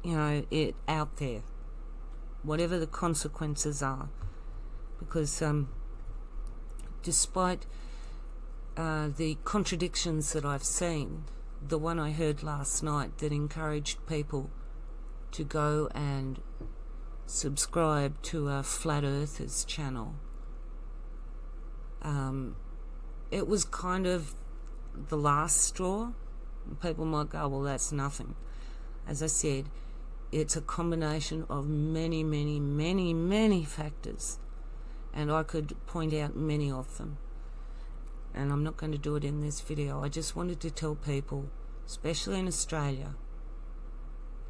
you know, it out there, whatever the consequences are. Because um, despite uh, the contradictions that I've seen, the one I heard last night that encouraged people to go and subscribe to a Flat Earthers channel. Um, it was kind of the last straw. People might go, well, that's nothing. As I said, it's a combination of many, many, many, many factors, and I could point out many of them and I'm not going to do it in this video. I just wanted to tell people, especially in Australia,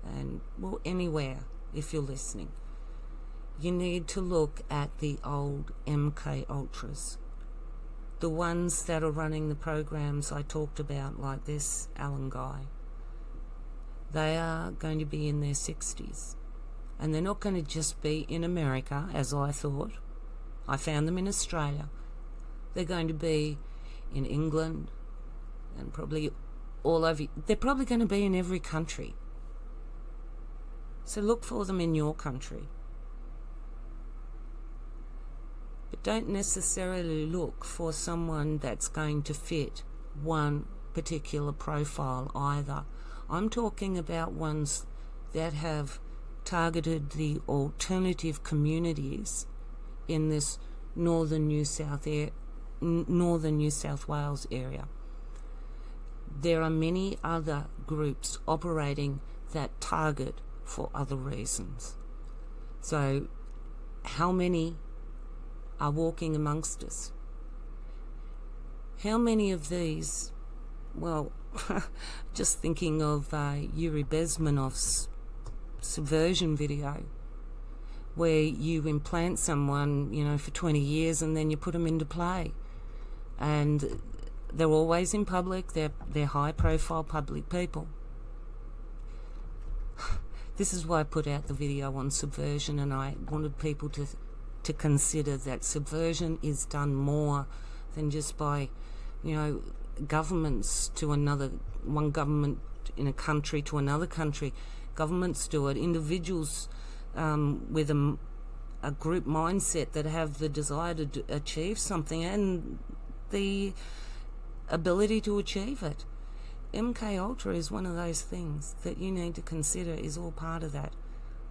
and well, anywhere if you're listening, you need to look at the old MK Ultras. The ones that are running the programs I talked about, like this Alan Guy. They are going to be in their 60s. And they're not going to just be in America, as I thought. I found them in Australia. They're going to be in England, and probably all over. They're probably going to be in every country. So look for them in your country. But don't necessarily look for someone that's going to fit one particular profile either. I'm talking about ones that have targeted the alternative communities in this northern New South air, northern New South Wales area. There are many other groups operating that target for other reasons. So, how many are walking amongst us? How many of these, well, just thinking of uh, Yuri Bezmenov's subversion video, where you implant someone, you know, for 20 years and then you put them into play and they're always in public. They're they're high profile public people. this is why I put out the video on subversion, and I wanted people to to consider that subversion is done more than just by, you know, governments to another one government in a country to another country. Governments do it. Individuals um, with a, a group mindset that have the desire to achieve something and the ability to achieve it. MK Ultra is one of those things that you need to consider is all part of that.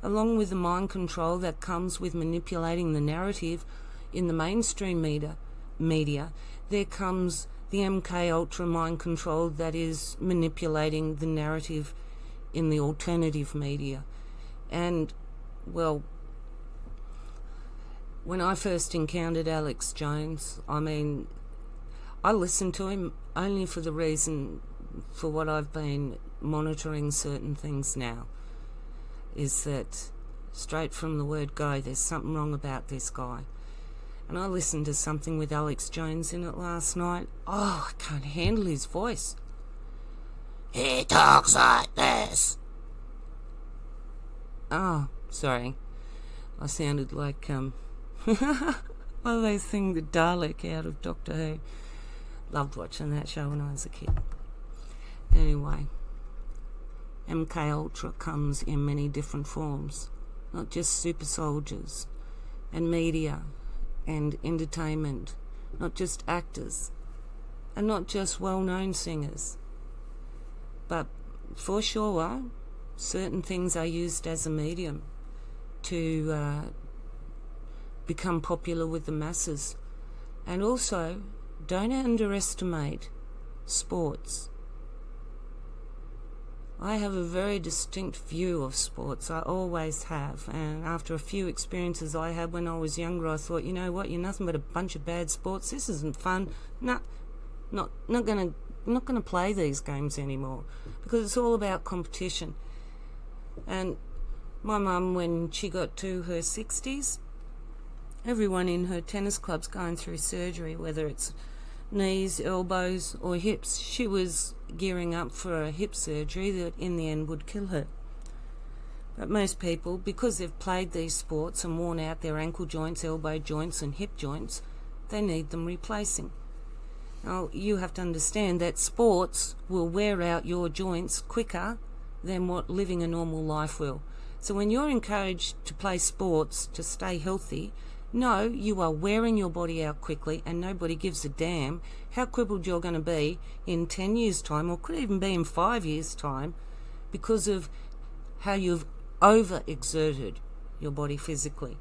Along with the mind control that comes with manipulating the narrative in the mainstream media, media there comes the MK Ultra mind control that is manipulating the narrative in the alternative media. And, well, when I first encountered Alex Jones, I mean, I listened to him only for the reason for what I've been monitoring certain things now is that straight from the word go, there's something wrong about this guy. And I listened to something with Alex Jones in it last night. Oh, I can't handle his voice. He talks like this. Oh, sorry. I sounded like um one of those things, the Dalek out of Doctor Who. Loved watching that show when I was a kid. Anyway, MK Ultra comes in many different forms, not just super soldiers and media and entertainment, not just actors and not just well known singers. But for sure, certain things are used as a medium to uh, become popular with the masses. And also, don't underestimate sports. I have a very distinct view of sports. I always have. And after a few experiences I had when I was younger, I thought, you know what, you're nothing but a bunch of bad sports. This isn't fun. No, not not gonna not gonna play these games anymore because it's all about competition. And my mum, when she got to her 60s, everyone in her tennis club's going through surgery, whether it's knees, elbows, or hips. She was gearing up for a hip surgery that in the end would kill her. But most people, because they've played these sports and worn out their ankle joints, elbow joints, and hip joints, they need them replacing. Now, you have to understand that sports will wear out your joints quicker than what living a normal life will. So, when you're encouraged to play sports to stay healthy, no, you are wearing your body out quickly, and nobody gives a damn how crippled you're going to be in 10 years' time, or could even be in five years' time, because of how you've over-exerted your body physically.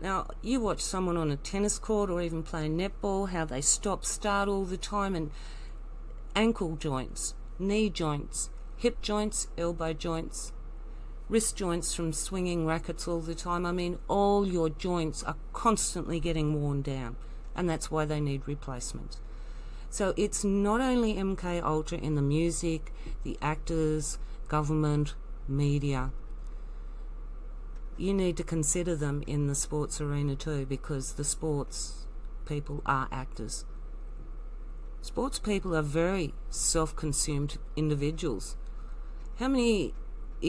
Now, you watch someone on a tennis court or even playing netball, how they stop start all the time, and ankle joints, knee joints, hip joints, elbow joints, wrist joints from swinging rackets all the time. I mean, all your joints are constantly getting worn down, and that's why they need replacement. So it's not only MK Ultra in the music, the actors, government, media. You need to consider them in the sports arena too, because the sports people are actors. Sports people are very self consumed individuals. How many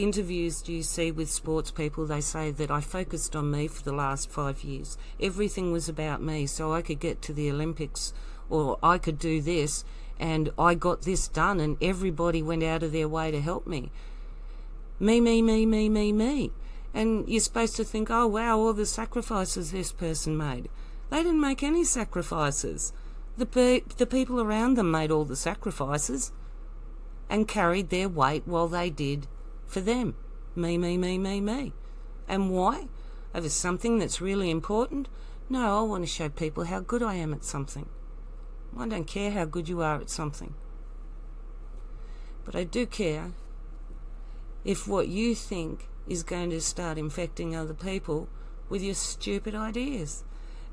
interviews do you see with sports people? They say that I focused on me for the last five years. Everything was about me, so I could get to the Olympics or I could do this and I got this done and everybody went out of their way to help me. Me, me, me, me, me, me. And you're supposed to think, oh wow, all the sacrifices this person made. They didn't make any sacrifices. The, pe- the people around them made all the sacrifices and carried their weight while they did for them. Me, me, me, me, me. And why? Over something that's really important? No, I want to show people how good I am at something. I don't care how good you are at something. But I do care if what you think is going to start infecting other people with your stupid ideas.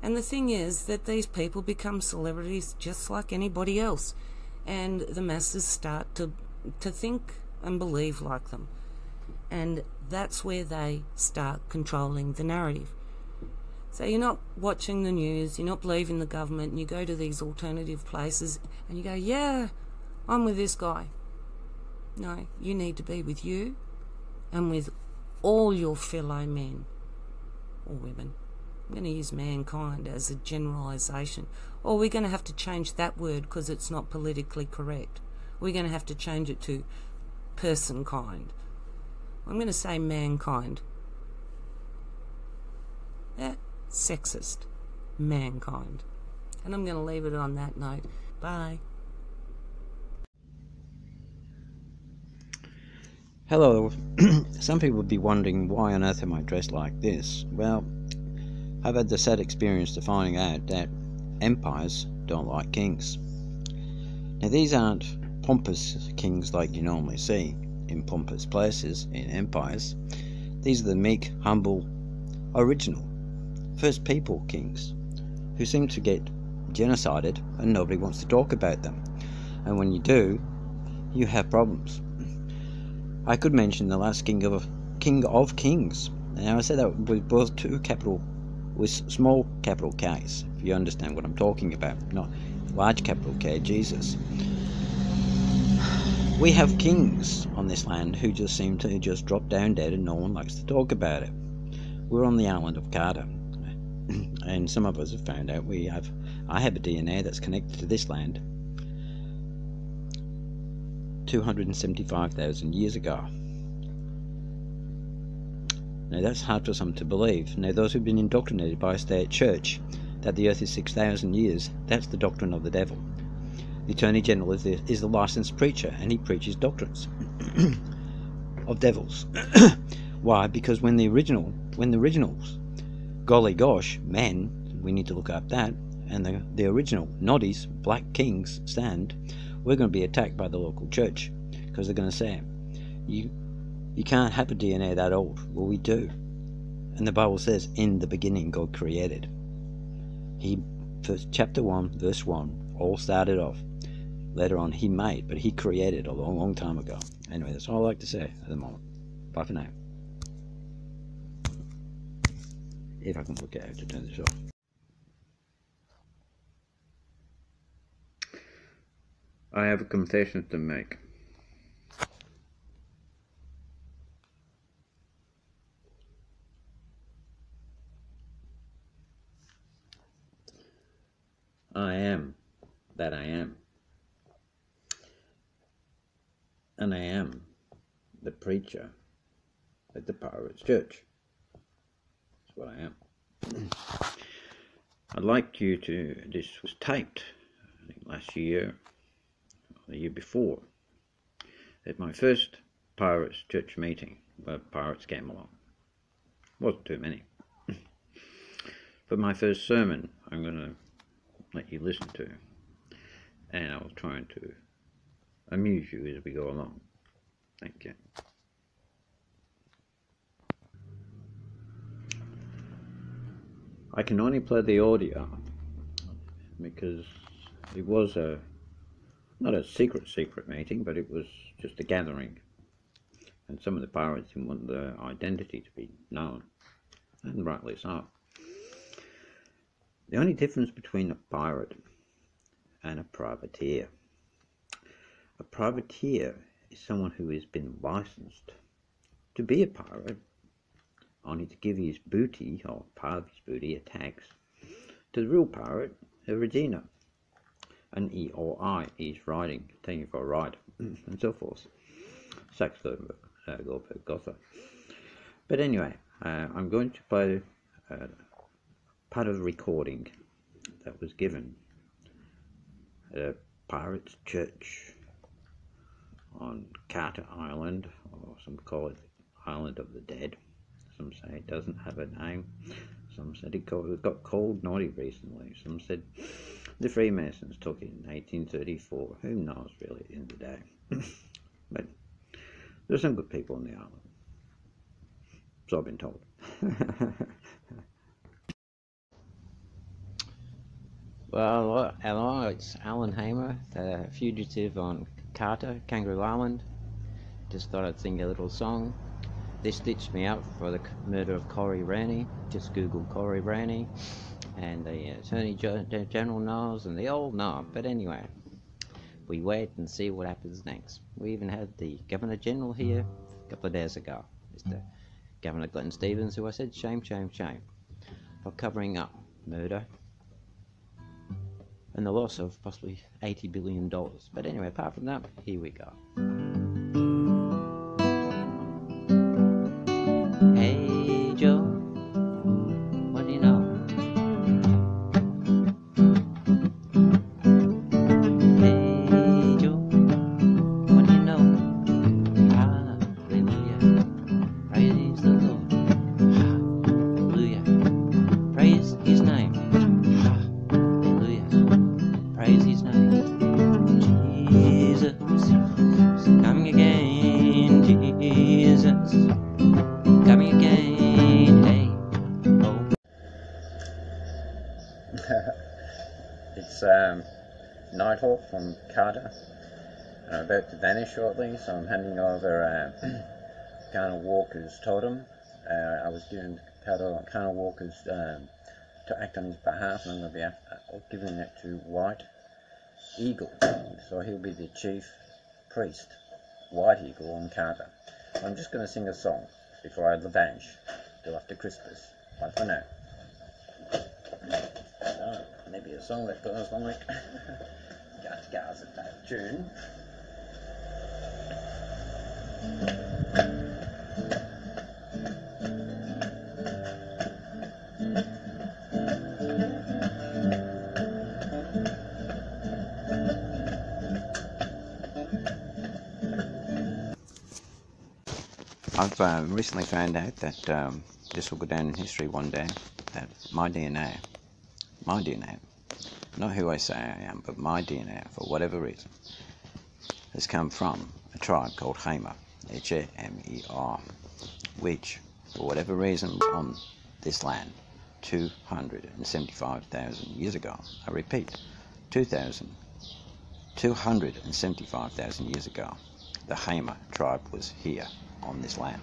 And the thing is that these people become celebrities just like anybody else, and the masses start to to think and believe like them. And that's where they start controlling the narrative. So you're not watching the news, you're not believing the government, and you go to these alternative places and you go, yeah, I'm with this guy. No, you need to be with you and with all your fellow men or women. I'm going to use mankind as a generalisation. Or oh, we're going to have to change that word because it's not politically correct. We're going to have to change it to person kind I'm going to say mankind. Eh, sexist. Mankind. And I'm going to leave it on that note. Bye. Hello. Some people would be wondering why on earth am I dressed like this? Well, I've had the sad experience of finding out that empires don't like kings. Now, these aren't pompous kings like you normally see in pompous places in empires. These are the meek, humble, original, first people kings who seem to get genocided and nobody wants to talk about them. And when you do, you have problems. I could mention the last king of king of kings. Now I said that with both two capital with small capital K's, if you understand what I'm talking about, not large capital K, Jesus. We have kings on this land who just seem to just drop down dead and no one likes to talk about it. We're on the island of Karta, and some of us have found out we have I have a DNA that's connected to this land 275,000 years ago. Now that's hard for some to believe. Now those who've been indoctrinated by a state church that the earth is 6,000 years, that's the doctrine of the devil. The Attorney General is the, is the licensed preacher and he preaches doctrines of devils. Why? Because when the original, when the originals, golly gosh, men, we need to look up that, and the, the original Noddies, Black Kings, stand, we're going to be attacked by the local church because they're going to say, you, you can't have a DNA that old. Well, we do. And the Bible says, in the beginning, God created. He, first, chapter 1, verse 1, all started off. Later on, He made, but He created a long, long time ago. Anyway, that's all I like to say at the moment. Bye for now. If I can look out to turn this off. I have a confession to make. I am that I am. And I am the preacher at the Pirates Church. That's what I am. I'd like you to, this was taped, I think last year, the year before at my first Pirates church meeting where pirates came along. Wasn't too many. but my first sermon I'm going to let you listen to and I was trying to amuse you as we go along. Thank you. I can only play the audio because it was a not a secret, secret meeting, but it was just a gathering. And some of the pirates didn't want their identity to be known, and rightly so. The only difference between a pirate and a privateer. A privateer is someone who has been licensed to be a pirate, only to give his booty, or part of his booty, a tax, to the real pirate, a Regina an E or I is riding, taking for a ride, and so forth. Saxe-Coburg, uh, Coburg Gotha. But anyway, uh, I'm going to play uh, part of the recording that was given at a Pirates Church on Karta Island, or some call it Island of the Dead. Some say it doesn't have a name. Some said it got called naughty recently. Some said the Freemasons took it in 1834. Who knows, really, of the day. but there's some good people on the island. So I've been told. well, hello, it's Alan Hamer, the fugitive on Karta, Kangaroo Island. Just thought I'd sing a little song. They stitched me up for the murder of Corey Rayney. Just Google Corey Rayney and the Attorney General knows, and they all know. But anyway, we wait and see what happens next. We even had the Governor General here a couple of days ago, Mr. Governor Glenn Stevens, who I said, shame, shame, shame, for covering up murder and the loss of possibly $80 billion. But anyway, apart from that, here we go. From Karta. I'm about to vanish shortly, so I'm handing over uh, Walker's totem. Uh, I was given Colonel Walker's um, to act on his behalf, and I'm going to be giving it to White Eagle. So he'll be the chief priest, White Eagle on Karta. I'm just going to sing a song before I vanish till after Christmas. Bye for now. So, maybe a song that goes like Tune. I've uh, recently found out that um, this will go down in history one day, that my DNA, my DNA, not who I say I am, but my DNA, for whatever reason, has come from a tribe called Hamer, H-A-M-E-R, which, for whatever reason, was on this land 275,000 years ago. I repeat, 2,000, 275,000 years ago, the Hamer tribe was here on this land.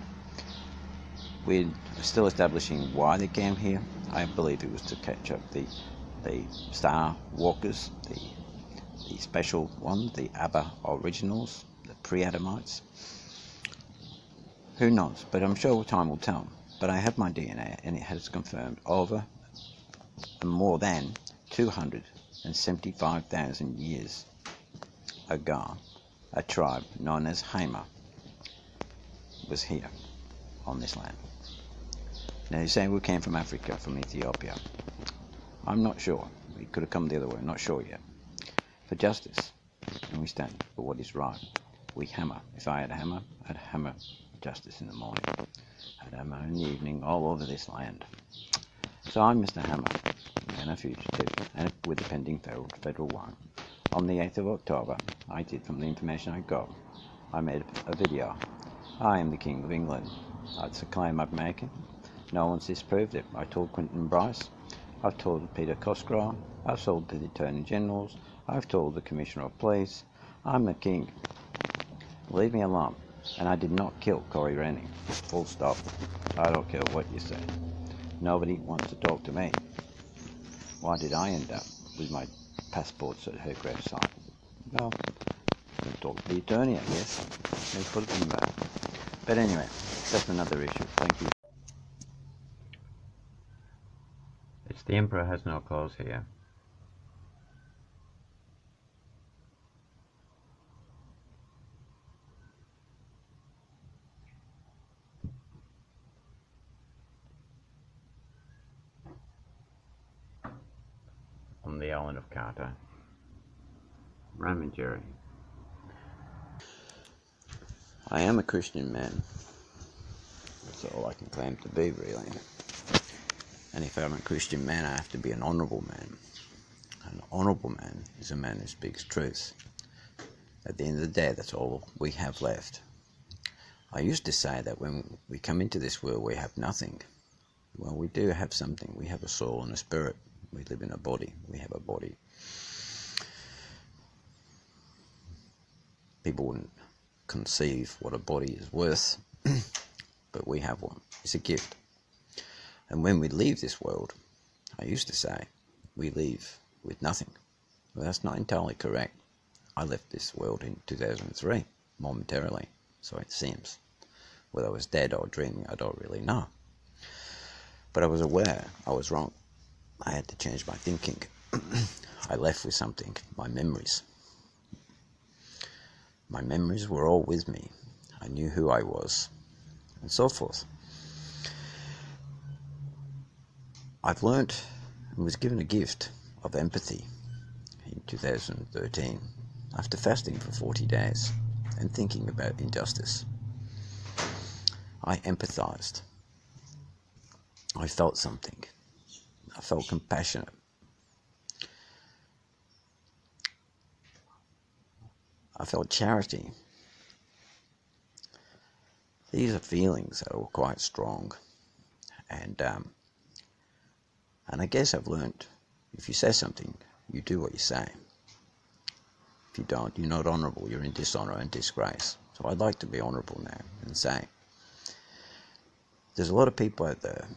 We're still establishing why they came here. I believe it was to catch up the the star walkers, the the special ones, the Abba originals, the pre-Adamites. Who knows? But I'm sure time will tell. But I have my DNA, and it has confirmed over more than 275,000 years ago, a tribe known as Hamer was here on this land. Now you say we came from Africa, from Ethiopia. I'm not sure. We could have come the other way, I'm not sure yet. For justice, and we stand for what is right. We hammer. If I had a hammer, I'd hammer justice in the morning. I'd hammer in the evening all over this land. So I'm Mr. Hammer, and a fugitive, and with the pending federal, federal warrant. On the 8th of October, I did, from the information I got, I made a video I am the King of England. That's a claim I'm making. No one's disproved it. I told Quentin Bryce. I've told Peter Cosgrove. I've told the Attorney Generals. I've told the Commissioner of Police. I'm the King. Leave me alone. And I did not kill Corey Rennie. Full stop. I don't care what you say. Nobody wants to talk to me. Why did I end up with my passports at her gravesite? Well, talk to the attorney, I guess. Let's put it in. But anyway, that's another issue. Thank you. The Emperor has no clothes here. On the island of Karta. Roman Jerry. I am a Christian man. That's all I can claim to be, really. And if I'm a Christian man, I have to be an honourable man. An honourable man is a man who speaks truth. At the end of the day, that's all we have left. I used to say that when we come into this world, we have nothing. Well, we do have something. We have a soul and a spirit. We live in a body. We have a body. People wouldn't conceive what a body is worth, but we have one. It's a gift. And when we leave this world, I used to say, we leave with nothing. Well, that's not entirely correct. I left this world in 2003, momentarily, so it seems. Whether I was dead or dreaming, I don't really know. But I was aware I was wrong. I had to change my thinking. I left with something, my memories. My memories were all with me. I knew who I was, and so forth. I've learnt and was given a gift of empathy in 2013 after fasting for 40 days and thinking about injustice. I empathized. I felt something. I felt compassionate. I felt charity. these are feelings that are quite strong, and um, and I guess I've learned if you say something, you do what you say. If you don't, you're not honourable. You're in dishonour and disgrace. So I'd like to be honourable now and say there's a lot of people out there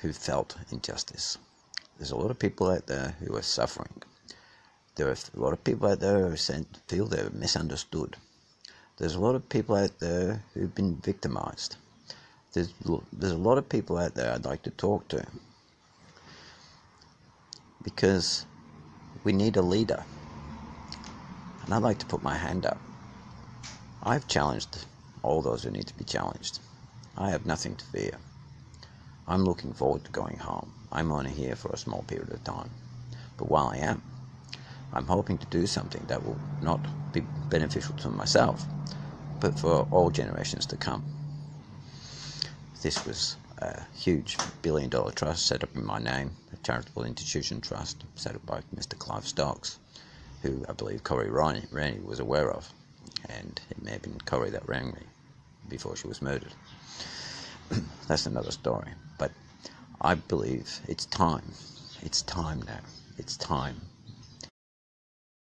who felt injustice. There's a lot of people out there who are suffering. There are a lot of people out there who feel they're misunderstood. There's a lot of people out there who've been victimized. There's, there's a lot of people out there I'd like to talk to because we need a leader. And I'd like to put my hand up. I've challenged all those who need to be challenged. I have nothing to fear. I'm looking forward to going home. I'm only here for a small period of time. But while I am, I'm hoping to do something that will not be beneficial to myself, but for all generations to come. This was a huge billion dollar trust set up in my name, a charitable institution trust set up by Mr. Clive Stocks, who I believe Corey Rayney was aware of, and it may have been Corey that rang me before she was murdered. That's another story. But I believe it's time. It's time now. It's time